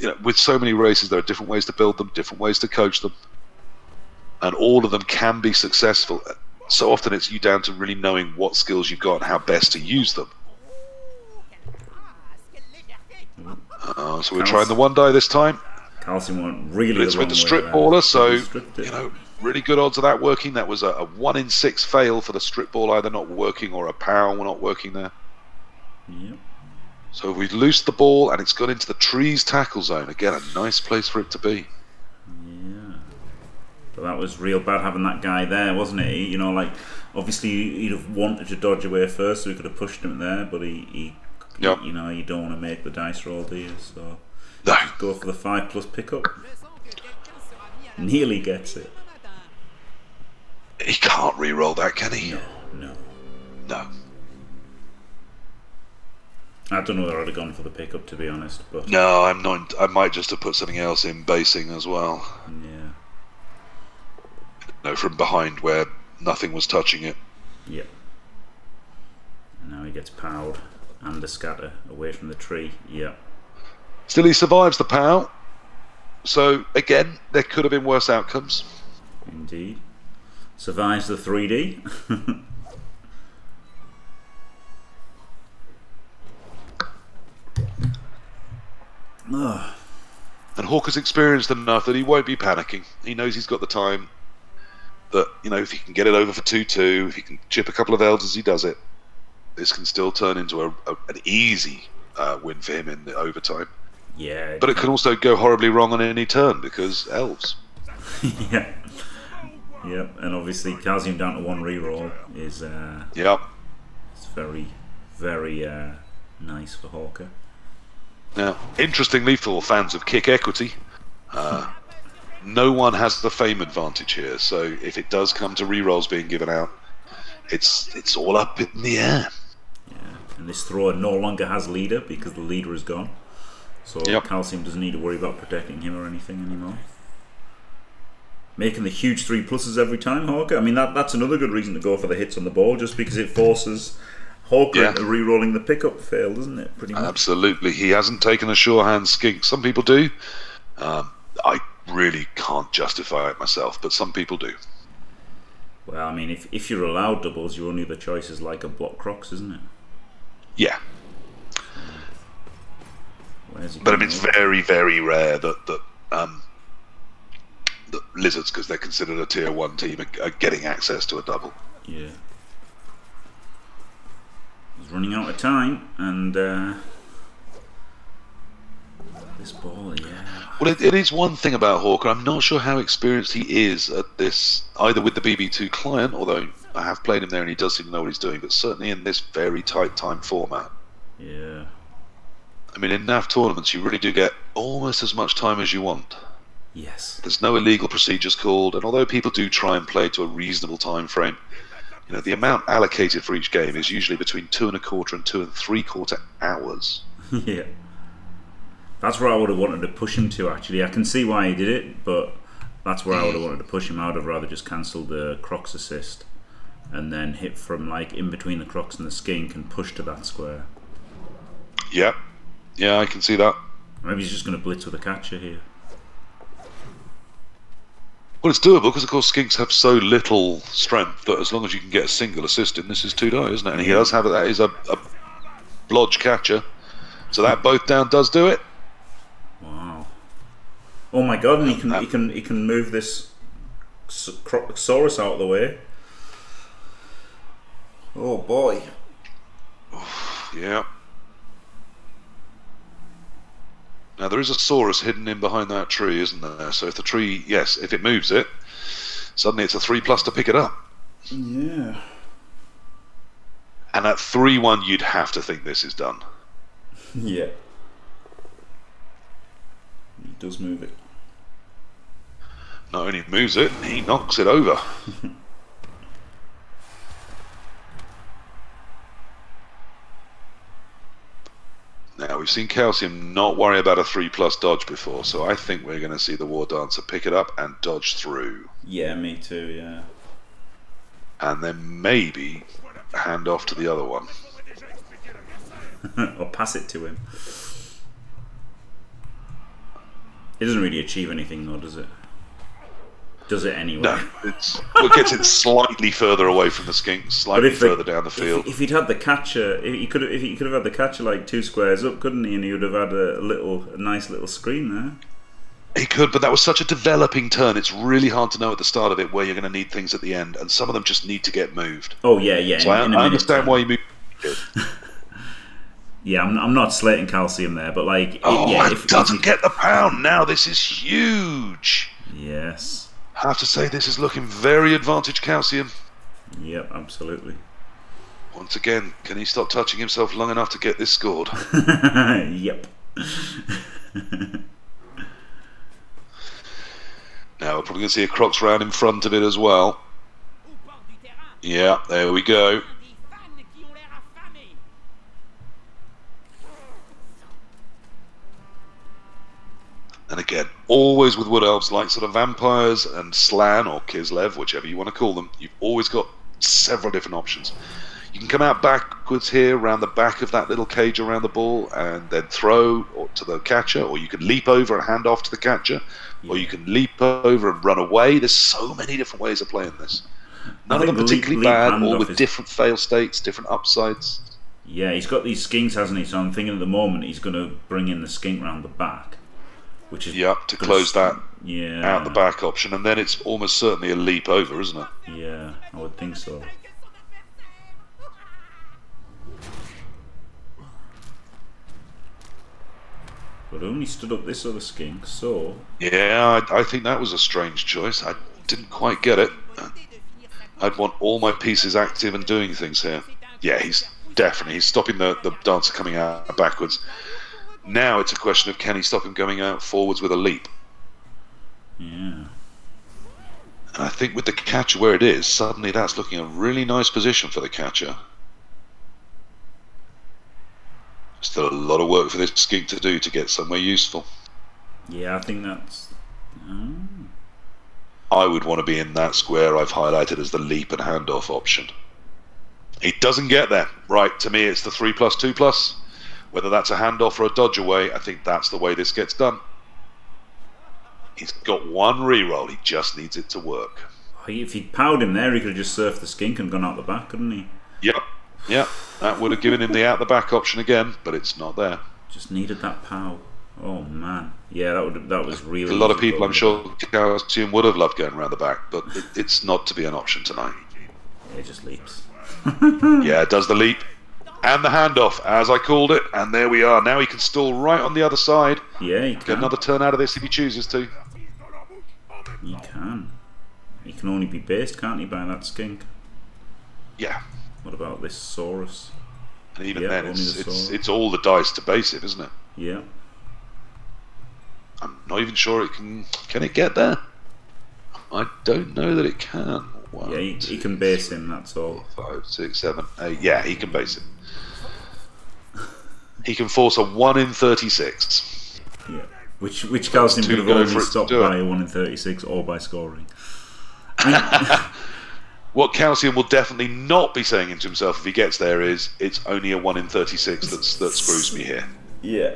you know, with so many races, there are different ways to build them, different ways to coach them, and all of them can be successful. So often, it's you down to really knowing what skills you've got and how best to use them. Uh, so we're trying the one die this time. Calcium went really. It's with the strip baller, so He stripped it. you know, really good odds of that working. That was a, a one in six fail for the strip ball either not working or a power not working there. Yep. So we've loosed the ball and it's gone into the trees tackle zone. Again, a nice place for it to be. But that was real bad having that guy there, wasn't it? He, you know, like obviously he'd have wanted to dodge away first, so we could have pushed him there. But he, he Yep. you know, you don't want to make the dice roll, do you? So No, go for the five plus pickup. Je sens que quelqu'un sera mis à la Nearly gets it. he can't re-roll that, can he? No, no. No. I don't know whether I'd have gone for the pickup to be honest, but No, I'm not. I might just have put something else in basing as well. yeah, No, from behind where nothing was touching it. Yep. And now he gets powed and a scatter away from the tree. Yep. Still, he survives the pow. So again, there could have been worse outcomes. indeed. Survives the 3D. Ugh. And Hawca's experienced enough that he won't be panicking. He knows he's got the time. That you know if he can get it over for two two, if he can chip a couple of elves as he does it, this can still turn into a, a, an easy uh, win for him in the overtime. Yeah. But it can also go horribly wrong on any turn because elves. yeah. Yeah, and obviously calcium down to one reroll is uh, Yep. it's very, very uh, nice for Hawca. Now, interestingly, for fans of kick equity, uh, no one has the fame advantage here. So if it does come to rerolls being given out, it's it's all up in the air. Yeah, and this thrower no longer has leader because the leader is gone. So Yep. calcium doesn't need to worry about protecting him or anything anymore. Making the huge three pluses every time, Hawca. I mean that that's another good reason to go for the hits on the ball, just because it forces Hawca Yeah. into re-rolling the pickup fail, doesn't it? Pretty much. Absolutely, he hasn't taken a sure hand skink. Some people do. Um, I really can't justify it myself, but some people do. Well, I mean, if if you're allowed doubles, your only other choice is like a block crocs, isn't it? Yeah, but I mean, it's very, very rare that that um, that lizards, because they're considered a tier one team, are, are getting access to a double. Yeah. He's running out of time, and uh, this ball, yeah. Well, it, it is one thing about Hawca. I'm not sure how experienced he is at this, either with the BB2 client, although I have played him there and he does seem to know what he's doing, but certainly in this very tight time format. Yeah. I mean, in NAF tournaments, you really do get almost as much time as you want. Yes. There's no illegal procedures called, and although people do try and play to a reasonable time frame, you know, the amount allocated for each game is usually between two and a quarter and two and three quarter hours. yeah. That's where I would have wanted to push him to, actually. I can see why he did it, but that's where I would have wanted to push him. I would have rather just cancelled the Crocs assist and then hit from like in between the Crocs and the skink and push to that square. Yeah, yeah, I can see that. Maybe he's just going to blitz with a catcher here. Well, it's doable because, of course, skinks have so little strength that as long as you can get a single assist in, this is two die, isn't it? And he does have that is a, a blodge catcher, so that both down does do it. Wow. Oh my god, and he can he can he can move this S- Crocosaurus out of the way. Oh boy. Yeah. Now there is a Saurus hidden in behind that tree, isn't there? So if the tree, yes, if it moves it, suddenly it's a three plus to pick it up. Yeah. And at three one, you'd have to think this is done. Yeah. He does move it. Not only moves it, he knocks it over. now we've seen Calcium not worry about a three plus dodge before, so I think we're going to see the War Dancer pick it up and dodge through, Yeah, me too. Yeah. and then maybe hand off to the other one. or pass it to him. It doesn't really achieve anything, though, does it? Does it anyway? No, it's it gets it slightly further away from the skink, But slightly if the- further down the field. If, if he'd had the catcher, if he could have, if he could have had the catcher like two squares up, couldn't he? And he would have had a, little, a nice little screen there. He could, but that was such a developing turn. It's really hard to know at the start of it where you're going to need things at the end, and some of them just need to get moved. Oh yeah, yeah. So I, in I understand time. why you moved. Yeah, I'm, I'm not slating calcium there, but like, it- Oh, yeah, and if, if doesn't you- get the pound now. This is huge. yes, I have to say, this is looking very advantage calcium. yep, absolutely. Once again, can he stop touching himself long enough to get this scored? yep. now we're probably going to see a Crocs round in front of it as well. Aux portes du terrain, Yeah, there we go. And again, always with Wood Elves, like sort of vampires and Slann or Kislev, whichever you want to call them, you've always got several different options. You can come out backwards here, around the back of that little cage around the ball, and then throw to the catcher, or you can leap over and hand off to the catcher, or you can leap over and run away. There's so many different ways of playing this. None of them particularly leap bad, all with is- different fail states, different upsides. Yeah, he's got these skinks, hasn't he? So I'm thinking at the moment he's going to bring in the skink round the back, which is Yep, to close that Yeah. out the back option, and then it's almost certainly a leap over, isn't it? Yeah, I would think so. But only stood up this other skink, so Yeah, I, I think that was a strange choice. I didn't quite get it. I'd want all my pieces active and doing things here. Yeah, he's definitely he's stopping the, the dancer coming out backwards. Now it's a question of can he stop him going out forwards with a leap? yeah. And I think with the catcher where it is, suddenly that's looking a really nice position for the catcher. Still a lot of work for this skink to do to get somewhere useful. Yeah, I think that's. Oh. I would want to be in that square I've highlighted as the leap and handoff option. He doesn't get there. Right, to me it's the 3 plus 2 plus. Whether that's a handoff or a dodge away, I think that's the way this gets done. He's got one reroll, he just needs it to work. Oh, if he'd powered him there, he could have just surfed the skink and gone out the back, couldn't he? Yep, yep, that would have given him the out the back option again, but it's not there. Just needed that pow. Oh man, yeah, that would that was really. A lot of people, I'm sure, Calcium would have loved going around the back, but it, it's not to be an option tonight. It just leaps. Yeah, it does the leap and the handoff, as I called it, and there we are. Now he can stall right on the other side. Yeah, he Get another turn out of this if he chooses to. He can. He can only be based, can't he, by that skink? Yeah, What about this Saurus? and even Yeah, then, it's the it's, it's all the dice to base it, isn't it? Yeah. I'm not even sure it can. Can it get there? I don't know that it can. One, Yeah, he, he can base him, that's all. five, six, seven, eight. Yeah, he can base it. He can force a one in thirty-six. Yeah. Which which Calcium could have only stopped by a 1 in 36 or by scoring. What Calcium will definitely not be saying into himself if he gets there is, "It's only a one in thirty-six that's that screws me here." Yeah.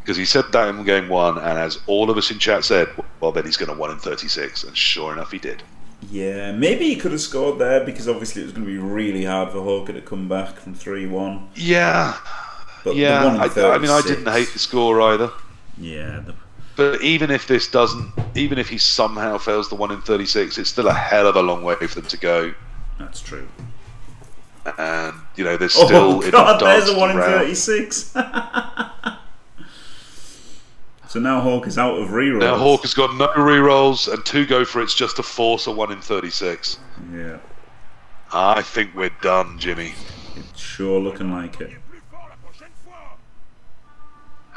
because he said that in game one, and as all of us in chat said, well, then he's going to one in 36, and sure enough, he did. Yeah, maybe he could have scored there because obviously it was going to be really hard for Hawca to come back from 3 1. Yeah, But yeah. one I, I mean, I didn't hate the score either. Yeah, the, But even if this doesn't, even if he somehow fails the one in 36, it's still a hell of a long way for them to go. that's true. And you know, there's Oh, still God, there's a 1 in around. 36. so now Hawk is out of rerolls. Now Hawk has got no rerolls, and two go for it's just to force a one in 36. Yeah, I think we're done, Jimmy. it's sure looking like it.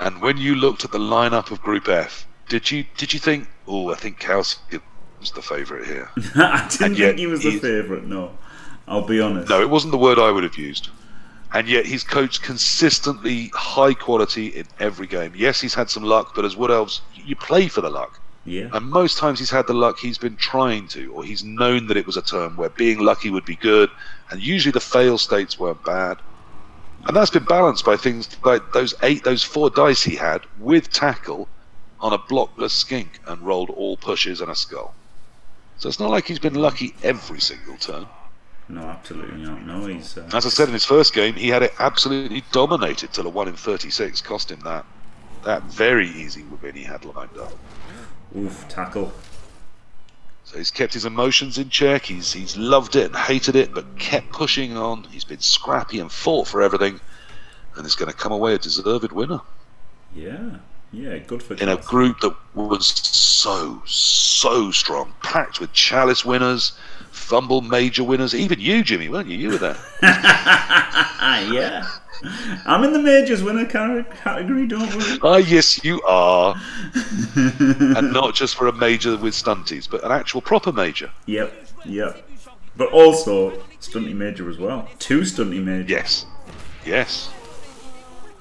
And when you looked at the lineup of Group F, did you did you think, oh, I think Calcium was the favourite here? I didn't think he was the favourite, no. I'll be honest. No, it wasn't the word I would have used. And yet he's coached consistently high quality in every game. Yes, he's had some luck, but as Wood Elves, you play for the luck. Yeah, And most times he's had the luck he's been trying to, or he's known that it was a term where being lucky would be good, and usually the fail states weren't bad. And that's been balanced by things like those eight, those four dice he had with tackle on a blockless skink and rolled all pushes and a skull. So it's not like he's been lucky every single turn. no, absolutely not. No, he's. Uh, As I said in his first game, he had it absolutely dominated till a one in thirty-six cost him that that very easy win he had lined up. oof, tackle. So he's kept his emotions in check. He's he's loved it and hated it, but kept pushing on. He's been scrappy and fought for everything, and is going to come away a deserved winner Yeah, yeah, good for in a group that was so so strong, packed with chalice winners, fumble major winners. Even you, Jimmy, weren't you? You were there. yeah. I'm in the majors winner category, don't worry. Ah, yes, you are, and not just for a major with stunties, but an actual proper major. Yep, yep. But also, stunty major as well. Two stunty majors. Yes, yes.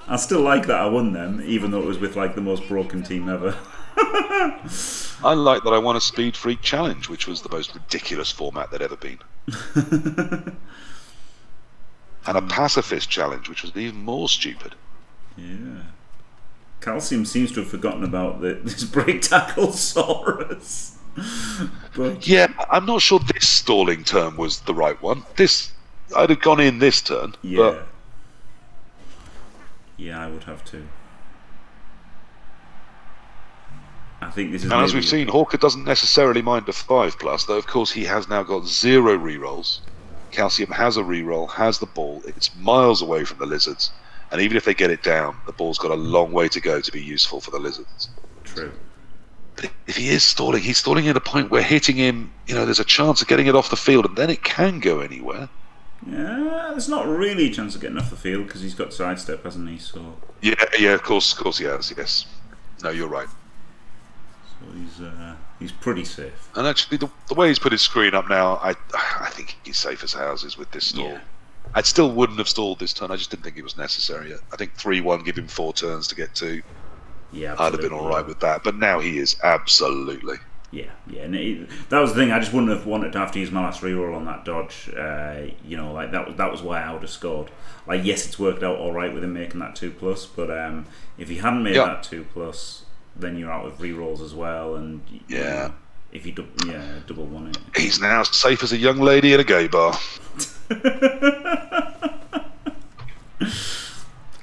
I still like that I won them, even though it was with like the most broken team ever. I like that I won a Speed Freak Challenge, which was the most ridiculous format there'd ever been. and a hmm. Pacifist Challenge, which was even more stupid. yeah. Calcium seems to have forgotten about the, this break tackle Saurus. but Yeah, I'm not sure this stalling turn was the right one. This, I'd have gone in this turn, yeah. but Yeah, I would have too. I think this is. And as we've seen, Hawca doesn't necessarily mind a five plus, though. Of course, he has now got zero rerolls. Calcium has a reroll, has the ball. It's miles away from the lizards, and even if they get it down, the ball's got a long way to go to be useful for the lizards. True. But if he is stalling, he's stalling at a point where hitting him, you know, there's a chance of getting it off the field, and then it can go anywhere. Yeah, there's not really a chance of getting off the field because he's got sidestep, hasn't he? So, Yeah, yeah, of course, of course he has. Yes. No, you're right. He's uh, he's pretty safe. And actually, the, the way he's put his screen up now, I I think he's safe as houses with this stall. Yeah. I still wouldn't have stalled this turn. I just didn't think it was necessary. I think three one, give him four turns to get two. Yeah, I'd have been all right with that. But now he is absolutely. Yeah, yeah, and it, that was the thing. I just wouldn't have wanted to have to use my last reroll on that dodge. Uh, you know, like that was that was why I would have scored. Like, yes, it's worked out all right with him making that two plus, but um, if he hadn't made Yeah. that two plus, then you're out with rerolls as well, and Yeah. if you yeah double one it. He's now safe as a young lady in a gay bar.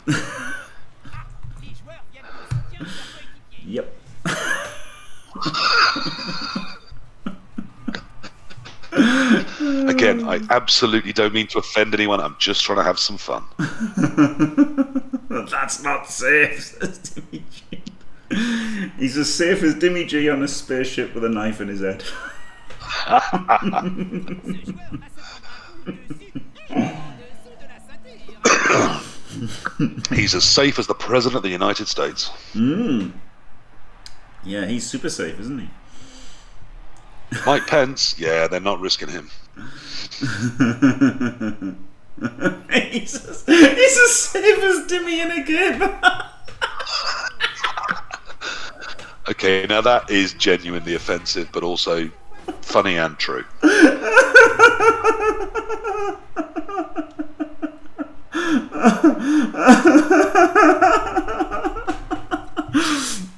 Les joueurs viennent au soutien de leur coéquipier. Yep. Again, I absolutely don't mean to offend anyone. I'm just trying to have some fun. That's not safe, says Dimmy G. He's as safe as Dimmy G on a spaceship with a knife in his head. Ce joueur a sa au-dessous de la ceinture. He's as safe as the president of the United States. Hmm. Yeah, he's super safe, isn't he? Mike Pence, yeah, they're not risking him. he's, as, he's as safe as Dimmy in a game. Okay, now that is genuinely offensive, but also funny and true.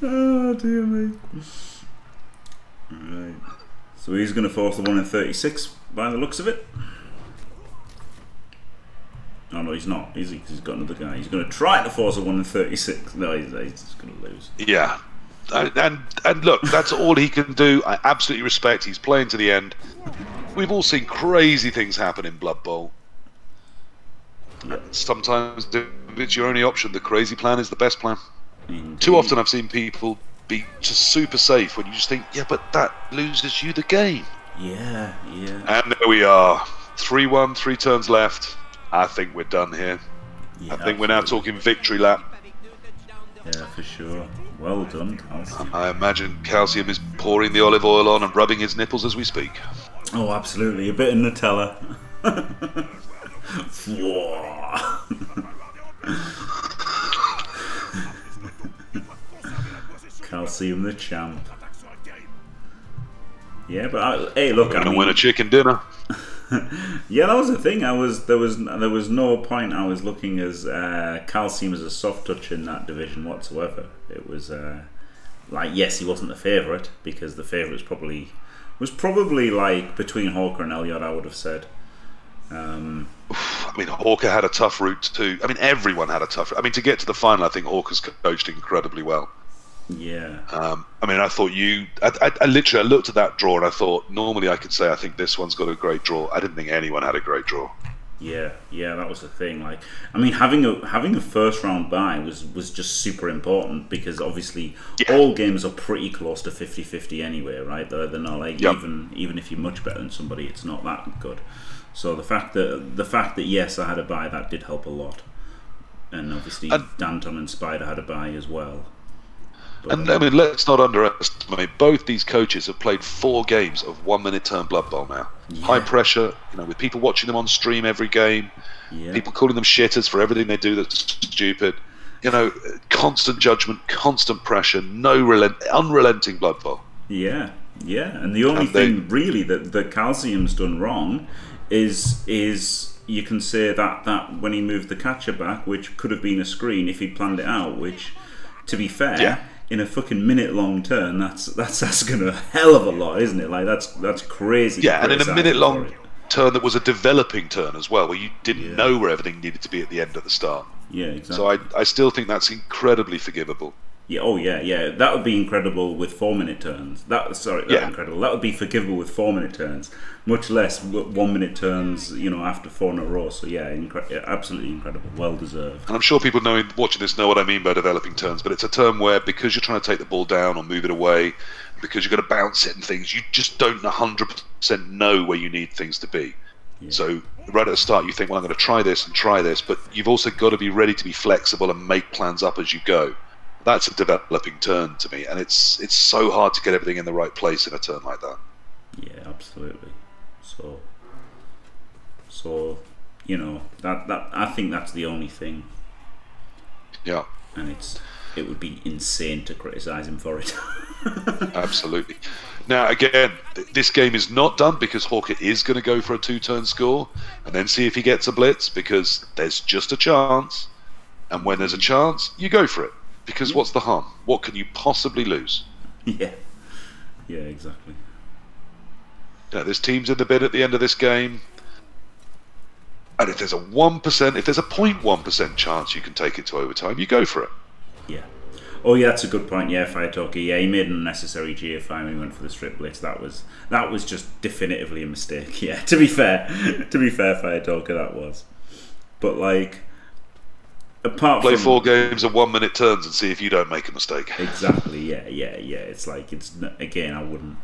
oh dear me. Right. So he's going to force the one in 36 by the looks of it. Oh no, he's not. Is he? 'Cause he's got another guy. He's going to try to force a one in 36. No, he's, he's just going to lose. Yeah. And, and look, that's all he can do. I absolutely respect. He's playing to the end. We've all seen crazy things happen in Blood Bowl. Sometimes it's your only option. The crazy plan is the best plan. Too often I've seen people be just super safe when you just think, yeah, but that loses you the game. Yeah, yeah, And there we are. 3 1, three turns left. I think we're done here. yeah. I think we're now talking victory lap. Avec deux touchdowns de Yeah, for sure. Well done, Calcium. I imagine Calcium is pouring the olive oil on and rubbing his nipples as we speak. Oh, absolutely. A bit of Nutella. Calcium the champ. Yeah, but I, hey, look, I'm Gonna mean, win a chicken dinner. yeah, that was the thing. I was there was there was no point I was looking as uh, Calcium as a soft touch in that division whatsoever. It was uh, like yes, he wasn't the favourite because the favourite was probably was probably like between Hawca and Elliot. I would have said. Um, I mean, Hawca had a tough route too. I mean, everyone had a tough. I mean, to get to the final, I think Hawca's coached incredibly well. Yeah, Um, I mean, I thought you. I, I, I literally I looked at that draw and I thought normally I could say I think this one's got a great draw. I didn't think anyone had a great draw. yeah, yeah. That was the thing. Like, I mean, having a having a first round bye was was just super important because obviously Yeah. all games are pretty close to 50-50 anyway, right? They're, they're not like Yep. even even if you're much better than somebody, it's not that good. So the fact that the fact that yes, I had a buy that did help a lot, and obviously And- Danton and Spider had a buy as well. But, And I mean, let's not underestimate. Both these coaches have played four games of one-minute turn Blood Bowl now. High pressure, you know, with people watching them on stream every game. yeah, people calling them shitters for everything they do that's stupid. You know, constant judgment, constant pressure, no relent, unrelenting blood bowl. Yeah, yeah, and the only And they- thing really that the calcium's done wrong is is you can say that that when he moved the catcher back, which could have been a screen if he'd planned it out. Which, to be fair, Yeah. In a fucking minute long turn, that's that's asking a hell of a lot, isn't it? Like that's that's crazy. Yeah, and in a minute long turn that was a developing turn as well, where you didn't Yeah. know where everything needed to be at the end at the start. Yeah, exactly. So I, I still think that's incredibly forgivable. Yeah, oh yeah, yeah. That would be incredible with four minute turns. That sorry, Yeah. incredible. That would be forgivable with four minute turns. Much less one minute turns. You know, after four in a row. So yeah, incre- absolutely incredible. Well deserved. And I'm sure people knowing watching this know what I mean by developing turns, but it's a term where because you're trying to take the ball down or move it away, because you're going to bounce it and things, you just don't 100% know where you need things to be. So right at the start, you think, well, I'm going to try this and try this, but you've also got to be ready to be flexible and make plans up as you go. That's a developing turn to me, and it's it's so hard to get everything in the right place in a turn like that. Yeah, absolutely. So, so you know that that I think that's the only thing, Yeah, and it's it would be insane to criticize him for it. absolutely. Now, again, this game is not done because Hawca is going to go for a two-turn score and then see if he gets a blitz because there's just a chance, and when there's a chance, you go for it because hmm? what's the harm? What can you possibly lose? yeah, yeah, exactly. Know, this team's in the bid at the end of this game. And if there's a 1%, if there's a 0.1% chance you can take it to overtime, you go for it. Yeah. Oh yeah, that's a good point. Yeah, Fire Talker. Yeah, he made an unnecessary GFI when he went for the strip blitz. That was that was just definitively a mistake. Yeah. To be fair, to be fair, Fire Talker, that was. But like, apart Play from four games of one minute turns and see if you don't make a mistake. exactly, yeah, yeah, yeah. It's like it's again. I wouldn't,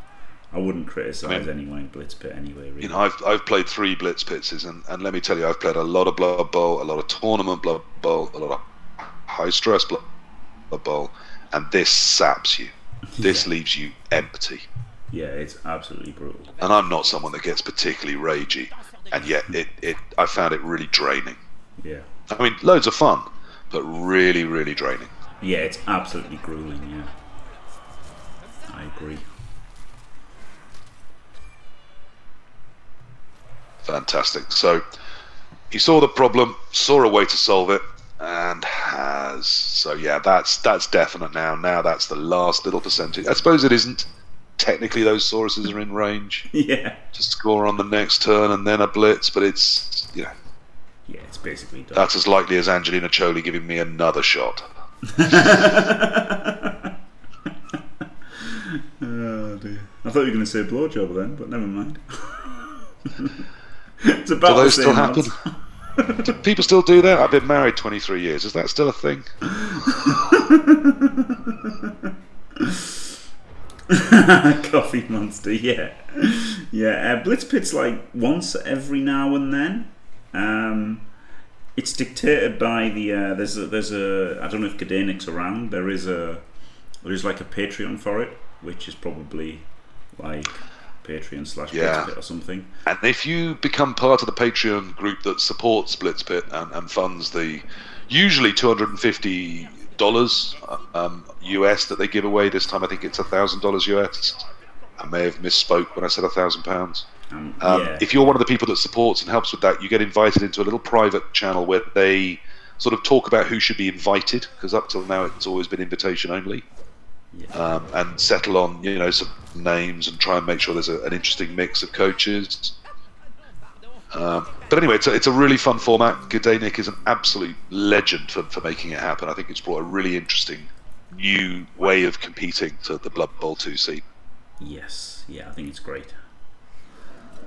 I wouldn't criticize I mean- anyone in Blitz Pit anyway. Really. You know, I've, I've played three Blitz Pitzes, and, and let me tell you, I've played a lot of Blood Bowl, a lot of Tournament Blood Bowl, a lot of high stress Blood Bowl, and this saps you. This Yeah. leaves you empty. yeah, it's absolutely brutal. And I'm not someone that gets particularly ragey, and yet it, it I found it really draining. Yeah. I mean, loads of fun, but really, really draining. Yeah, it's absolutely grueling. Yeah. I agree. Fantastic. So he saw the problem, saw a way to solve it, and has. So yeah, that's that's definite now. Now that's the last little percentage. I suppose it isn't. Technically, those Sauruses are in range Yeah. to score on the next turn and then a blitz, but it's you know Yeah, it's basically done. that's as likely as Angelina Jolie giving me another shot. Oh dear. I thought you were going to say blowjob then, but never mind. it's about Do those still happen? Do people still do that? I've been married 23 years. Is that still a thing? Coffee monster, yeah, yeah. Uh, Blitz Pit's like once every now and then. Um, it's dictated by the uh, there's a, there's a I don't know if Gdanik's around. There is a there is like a Patreon for it, which is probably like Patreon slash Yeah. Blitz Pit or something. And if you become part of the Patreon group that supports Blitz Pit and, and funds the usually two hundred and fifty dollars um, US that they give away this time, I think it's a thousand dollars US. I may have misspoke when I said a thousand pounds. Um, Um, yeah, If you're one of the people that supports and helps with that, you get invited into a little private channel where they sort of talk about who should be invited, because up till now it's always been invitation only, yeah. um, and settle on you know some names and try and make sure there's a, an interesting mix of coaches. Um, but anyway, it's a, it's a really fun format. Gdanik is an absolute legend for, for making it happen. I think it's brought a really interesting new way of competing to the Blood Bowl 2 scene. Yes, yeah, I think it's great.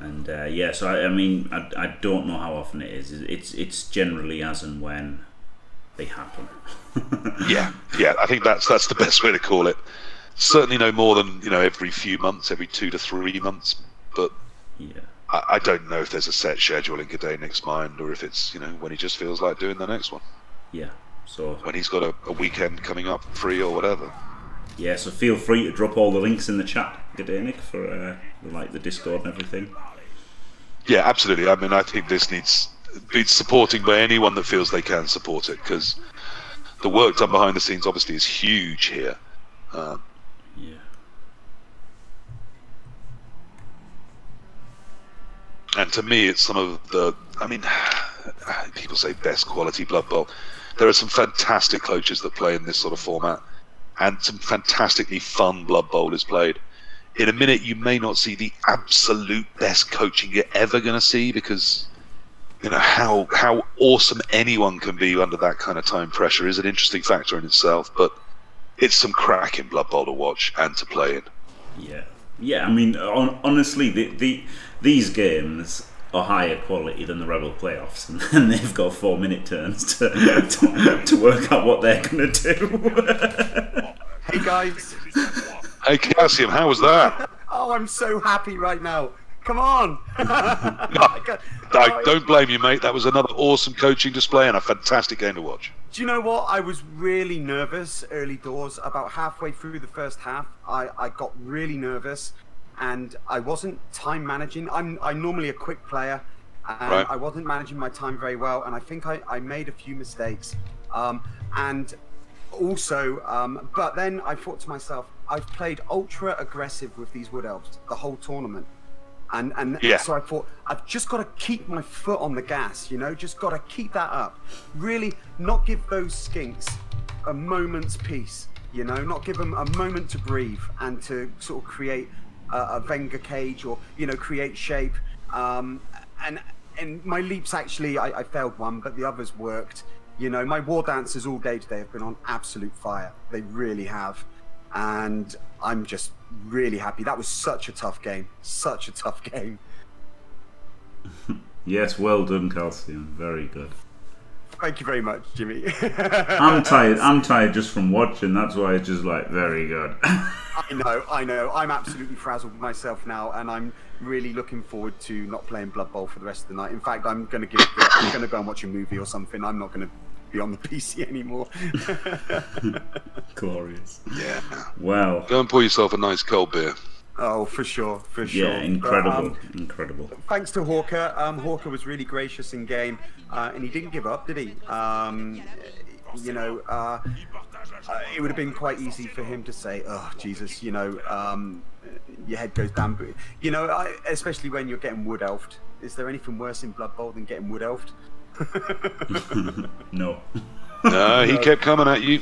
And uh, yeah, so I, I mean, I, I don't know how often it is. It's it's generally as and when they happen. Yeah, yeah, I think that's that's the best way to call it. Certainly no more than you know every few months, every two to three months. But yeah, I, I don't know if there's a set schedule in Gdanik's mind, or if it's you know when he just feels like doing the next one, yeah. So when he's got a, a weekend coming up free or whatever. yeah, so feel free to drop all the links in the chat, Gdanik, for uh, like the Discord and everything. Yeah, absolutely. I mean, I think this needs needs supporting by anyone that feels they can support it because the work done behind the scenes obviously is huge here. Um, Yeah, and to me, it's some of the. I mean, people say best quality Blood Bowl. There are some fantastic coaches that play in this sort of format, and some fantastically fun Blood Bowl is played. In a minute, you may not see the absolute best coaching you're ever going to see because you know how how awesome anyone can be under that kind of time pressure is an interesting factor in itself. But it's some cracking Blood Bowl to watch and to play in. Yeah, yeah. I mean, on, honestly, the, the these games are higher quality than the REBBL playoffs, and they've got four minute turns to to, to work out what they're going to do. Hey guys. Hey, Calcium, how was that? Oh, I'm so happy right now. Come on. I don't blame you, mate. That was another awesome coaching display and a fantastic game to watch. Do you know what? I was really nervous early doors. About halfway through the first half, I, I got really nervous and I wasn't time managing. I'm, I'm normally a quick player and Right. I wasn't managing my time very well. And I think I, I made a few mistakes. Um, and also, um, but then I thought to myself, I've played ultra aggressive with these Wood Elves the whole tournament. And, and Yeah. so I thought, I've just got to keep my foot on the gas, you know, just got to keep that up. Really not give those skinks a moment's peace, you know, not give them a moment to breathe and to sort of create a, a Wenger cage or, you know, create shape. Um, and and my leaps actually, I, I failed one, but the others worked. You know, my war dancers all day today have been on absolute fire. They really have. And I'm just really happy. That was such a tough game. Such a tough game. yes, well done, Calcium. Very good. Thank you very much, Jimmy. I'm tired. I'm tired just from watching. That's why it's just like very good. I know, I know. I'm absolutely frazzled myself now, and I'm really looking forward to not playing Blood Bowl for the rest of the night. In fact, I'm going to give. I'm going to go and watch a movie or something. I'm not going to be on the PC anymore. Glorious. Yeah. Wow. Go and pour yourself a nice cold beer. oh, for sure, for sure. yeah, But, incredible, um, incredible. thanks to Hawca. Um, Hawca was really gracious in game, uh, and he didn't give up, did he? Um, you know, uh, uh, it would have been quite easy for him to say, "Oh, Jesus," you know, um, your head goes down. But you know, I, especially when you're getting wood elfed. Is there anything worse in Blood Bowl than getting wood elfed? No. No, he kept coming at you.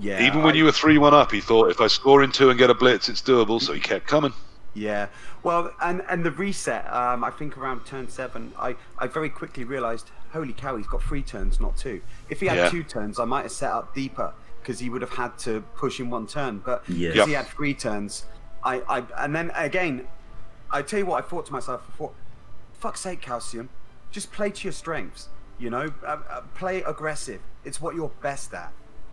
yeah. Even when I- you were 3 1 up, he thought, if I score in two and get a blitz, it's doable. So he kept coming. Yeah, well, and and the reset. Um, I think around turn seven, I I very quickly realised, holy cow, he's got three turns, not two. If he had Yeah. two turns, I might have set up deeper because he would have had to push in one turn. But Yeah. because Yep. he had three turns, I, I and then again, I tell you what, I thought to myself, I thought, fuck's sake, Calcium, just play to your strengths. You know, uh, uh, play aggressive. It's what you're best at.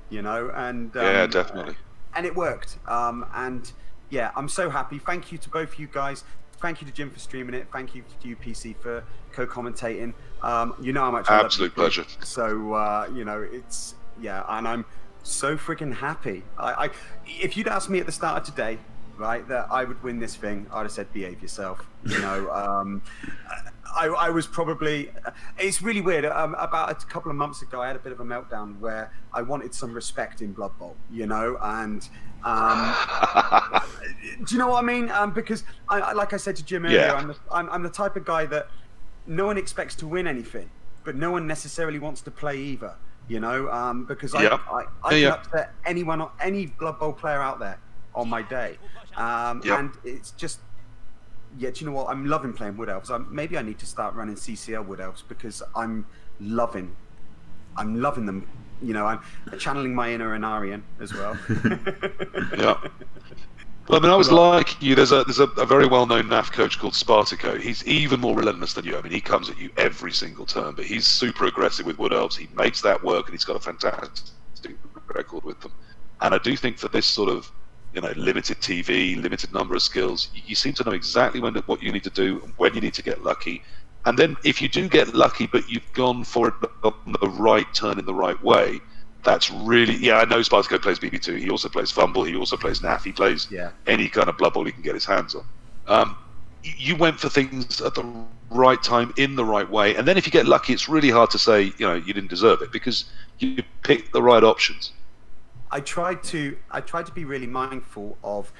You know, and um, Yeah, definitely. and it worked. Um, and yeah, I'm so happy. Thank you to both of you guys. Thank you to Jim for streaming it. Thank you to you, PC, for co-commentating. Um, you know how much I love Absolute you. pleasure. So uh, you know, it's yeah, and I'm so freaking happy. I, I, if you'd asked me at the start of today, right, that I would win this thing, I'd have said, behave yourself. You know, um, I, I was probably. It's really weird. Um, about a couple of months ago, I had a bit of a meltdown where I wanted some respect in Blood Bowl. You know, and. Um, do you know what I mean? Um, because, I, I, like I said to Jim earlier, Yeah. I'm, the, I'm, I'm the type of guy that no one expects to win anything, but no one necessarily wants to play either. You know, um, because I, Yep. I, I Yeah, can yeah. upset anyone, or any Blood Bowl player out there on my day, um, Yep. and it's just. Yeah, do you know what? I'm loving playing Wood Elves. I'm, maybe I need to start running CCL Wood Elves because I'm loving, I'm loving them. You know, I'm channeling my inner Anarian as well. Yeah. Well, I mean, I was like you. There's a there's a, a very well known NAF coach called Spartaco. He's even more relentless than you. I mean, he comes at you every single turn, but he's super aggressive with Wood Elves. He makes that work, and he's got a fantastic record with them. And I do think for this sort of you know limited TV, limited number of skills, you, seem to know exactly when what you need to do, when you need to get lucky. And then if you do get lucky, but you've gone for it on the right turn in the right way, that's really yeah. I know Spartaco plays BB2. He also plays FUMBBL. He also plays NAF. He plays Yeah. any kind of Blood Bowl he can get his hands on. Um, you went for things at the right time in the right way, and then if you get lucky, it's really hard to say you know you didn't deserve it because you picked the right options. I tried to I tried to be really mindful of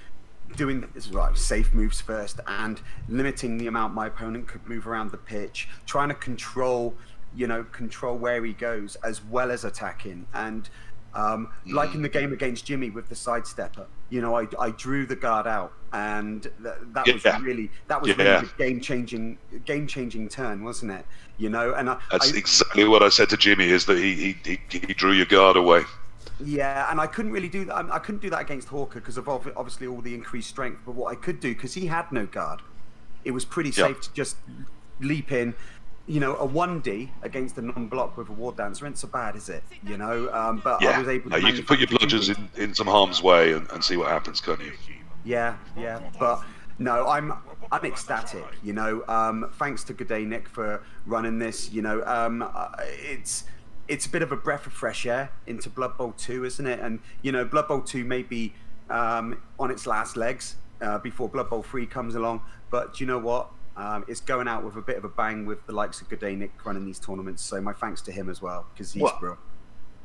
doing right safe moves first and limiting the amount my opponent could move around the pitch, trying to control you know control where he goes as well as attacking and um, like in the game against Jimmy with the sidestepper, you know, I, I drew the guard out, and th- that was really that was Yeah. really game changing game changing turn, wasn't it? You know, and I, That's I, exactly what I said to Jimmy. Is that he he, he, he drew your guard away. Yeah, and I couldn't really do that. I couldn't do that against Hawca because of obviously all the increased strength. But what I could do, because he had no guard, it was pretty Yeah. safe to just leap in. You know, a one D against a non-block with a war dancer isn't so bad, is it? You know, um, but I was able. No, you can put your bludgers in, in some harm's way and, and see what happens, can't you? Yeah, yeah, but no, I'm I'm ecstatic. You know, um, thanks to Nick for running this. You know, um, uh, it's it's a bit of a breath of fresh air into Blood Bowl two, isn't it? And you know, Blood Bowl two may be um, on its last legs uh, before Blood Bowl three comes along. But do you know what? Um, it's going out with a bit of a bang with the likes of Nick running these tournaments. So my thanks to him as well because he's Well, bro.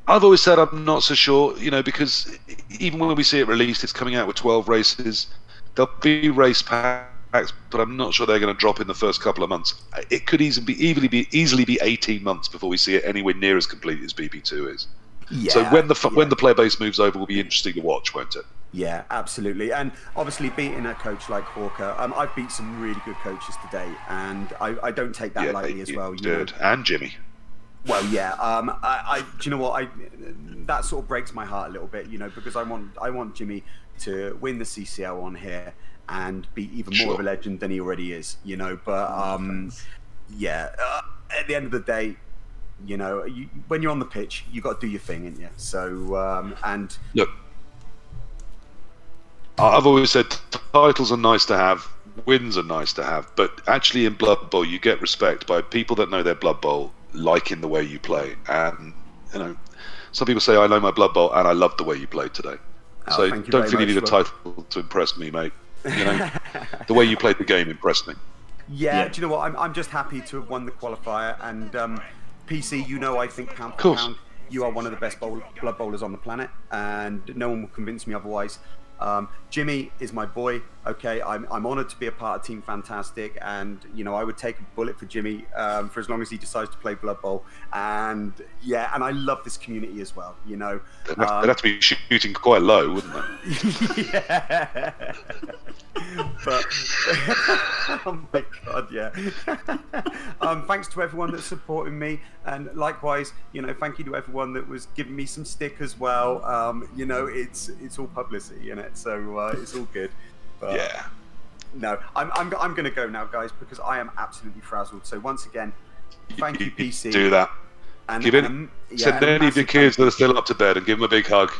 I've always said I'm not so sure, you know, because even when we see it released, it's coming out with 12 races. There'll be race packs, but I'm not sure they're going to drop in the first couple of months. It could easily be easily be easily be 18 months before we see it anywhere near as complete as BB2 is. Yeah, so when the yeah. when the player base moves over, will be interesting to watch, won't it? Yeah, absolutely. And obviously, beating a coach like Hawca, um, I've beat some really good coaches today, and I, I don't take that yeah, lightly as well. You know? did, and Jimmy. Well, yeah. Um, I, I, do you know what? I that sort of breaks my heart a little bit, you know, because I want I want Jimmy to win the CCL on here and be even more of a legend than he already is, you know. But um, yeah, uh, at the end of the day, you know, you, when you're on the pitch, you got to do your thing, ain't you? So um, and Look, I've always said titles are nice to have, wins are nice to have, but actually in Blood Bowl you get respect by people that know their Blood Bowl, liking the way you play, and you know, some people say I know my Blood Bowl and I love the way you played today. Oh, so don't feel you need a title to impress me, mate. You know, the way you played the game impressed me. Yeah, Yeah. do you know what? I'm, I'm just happy to have won the qualifier. And um, PC, you know, I think pound for pound, you are one of the best bowl, blood bowlers on the planet, and no one will convince me otherwise. Um, Jimmy is my boy. Okay, I'm, I'm honoured to be a part of Team Fantastic, and you know I would take a bullet for Jimmy um, for as long as he decides to play Blood Bowl. And yeah, and I love this community as well. You know, They'd have, Um, they'd have to be shooting quite low, wouldn't they? yeah. But oh my god, yeah. um, thanks to everyone that's supporting me, and likewise, you know, thank you to everyone that was giving me some stick as well. Um, you know, it's it's all publicity in it, so uh, it's all good. But Yeah. no, I'm I'm I'm gonna go now, guys, because I am absolutely frazzled. So once again, thank you, PC. Do that. And, Give it. and, um, yeah, Send any of your kids that are still up to bed and give them a big hug.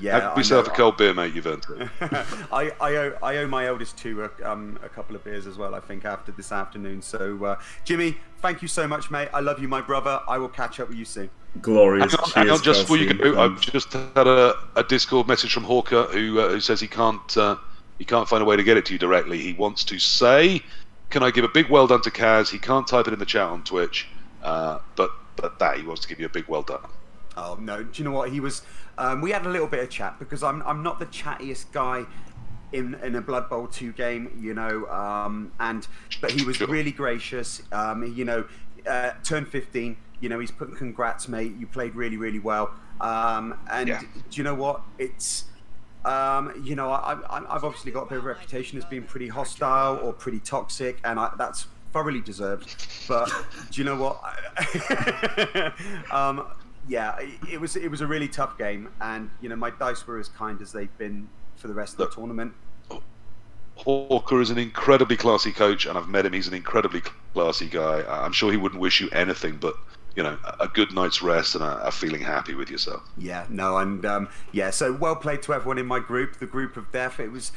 You. Yeah, Have yourself a cold beer, mate. You've earned it. I, I owe I owe my eldest two a, um, a couple of beers as well. I think after this afternoon. So uh, Jimmy, thank you so much, mate. I love you, my brother. I will catch up with you soon. Glorious. Hang on, hang on, just before you go, I've just had a, a Discord message from Hawca who, uh, who says he can't uh, he can't find a way to get it to you directly. He wants to say, "Can I give a big well done to Kaz?" He can't type it in the chat on Twitch, uh, but but that he wants to give you a big well done. Oh no, do you know what? He was. Um, we had a little bit of chat because I'm I'm not the chattiest guy in in a Blood Bowl two game, you know. Um, and but he was Sure. really gracious. Um, you know, uh, turned 15. You know, he's put congrats, mate. You played really really well. Um, and Yeah. do you know what? It's um, you know, I, I, I've obviously got a bit of a reputation as being pretty hostile or pretty toxic, and I, that's thoroughly deserved. But do you know what? um, yeah, it- was it was a really tough game, and you know, my dice were as kind as they've been for the rest of Look. the tournament. Hawca is an incredibly classy coach, and I've met him. He's an incredibly classy guy. I'm sure he wouldn't wish you anything but you know a good night's rest and a, a feeling happy with yourself. Yeah, no, and um, yeah, so well played to everyone in my group, the group of death. It was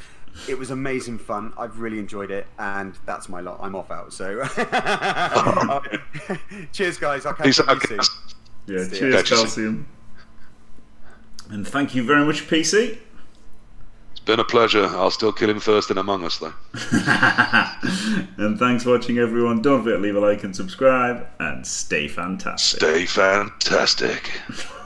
it was amazing fun. I've really enjoyed it, and that's my lot. I'm off out. So, cheers, guys. I'll catch Peace up out, soon. guys. Yeah, cheers, Catch. Calcium. And thank you very much, PC. It's been a pleasure. I'll still kill him first in Among Us, though. and thanks for watching, everyone. Don't forget to leave a like and subscribe, and stay fantastic. Stay fantastic.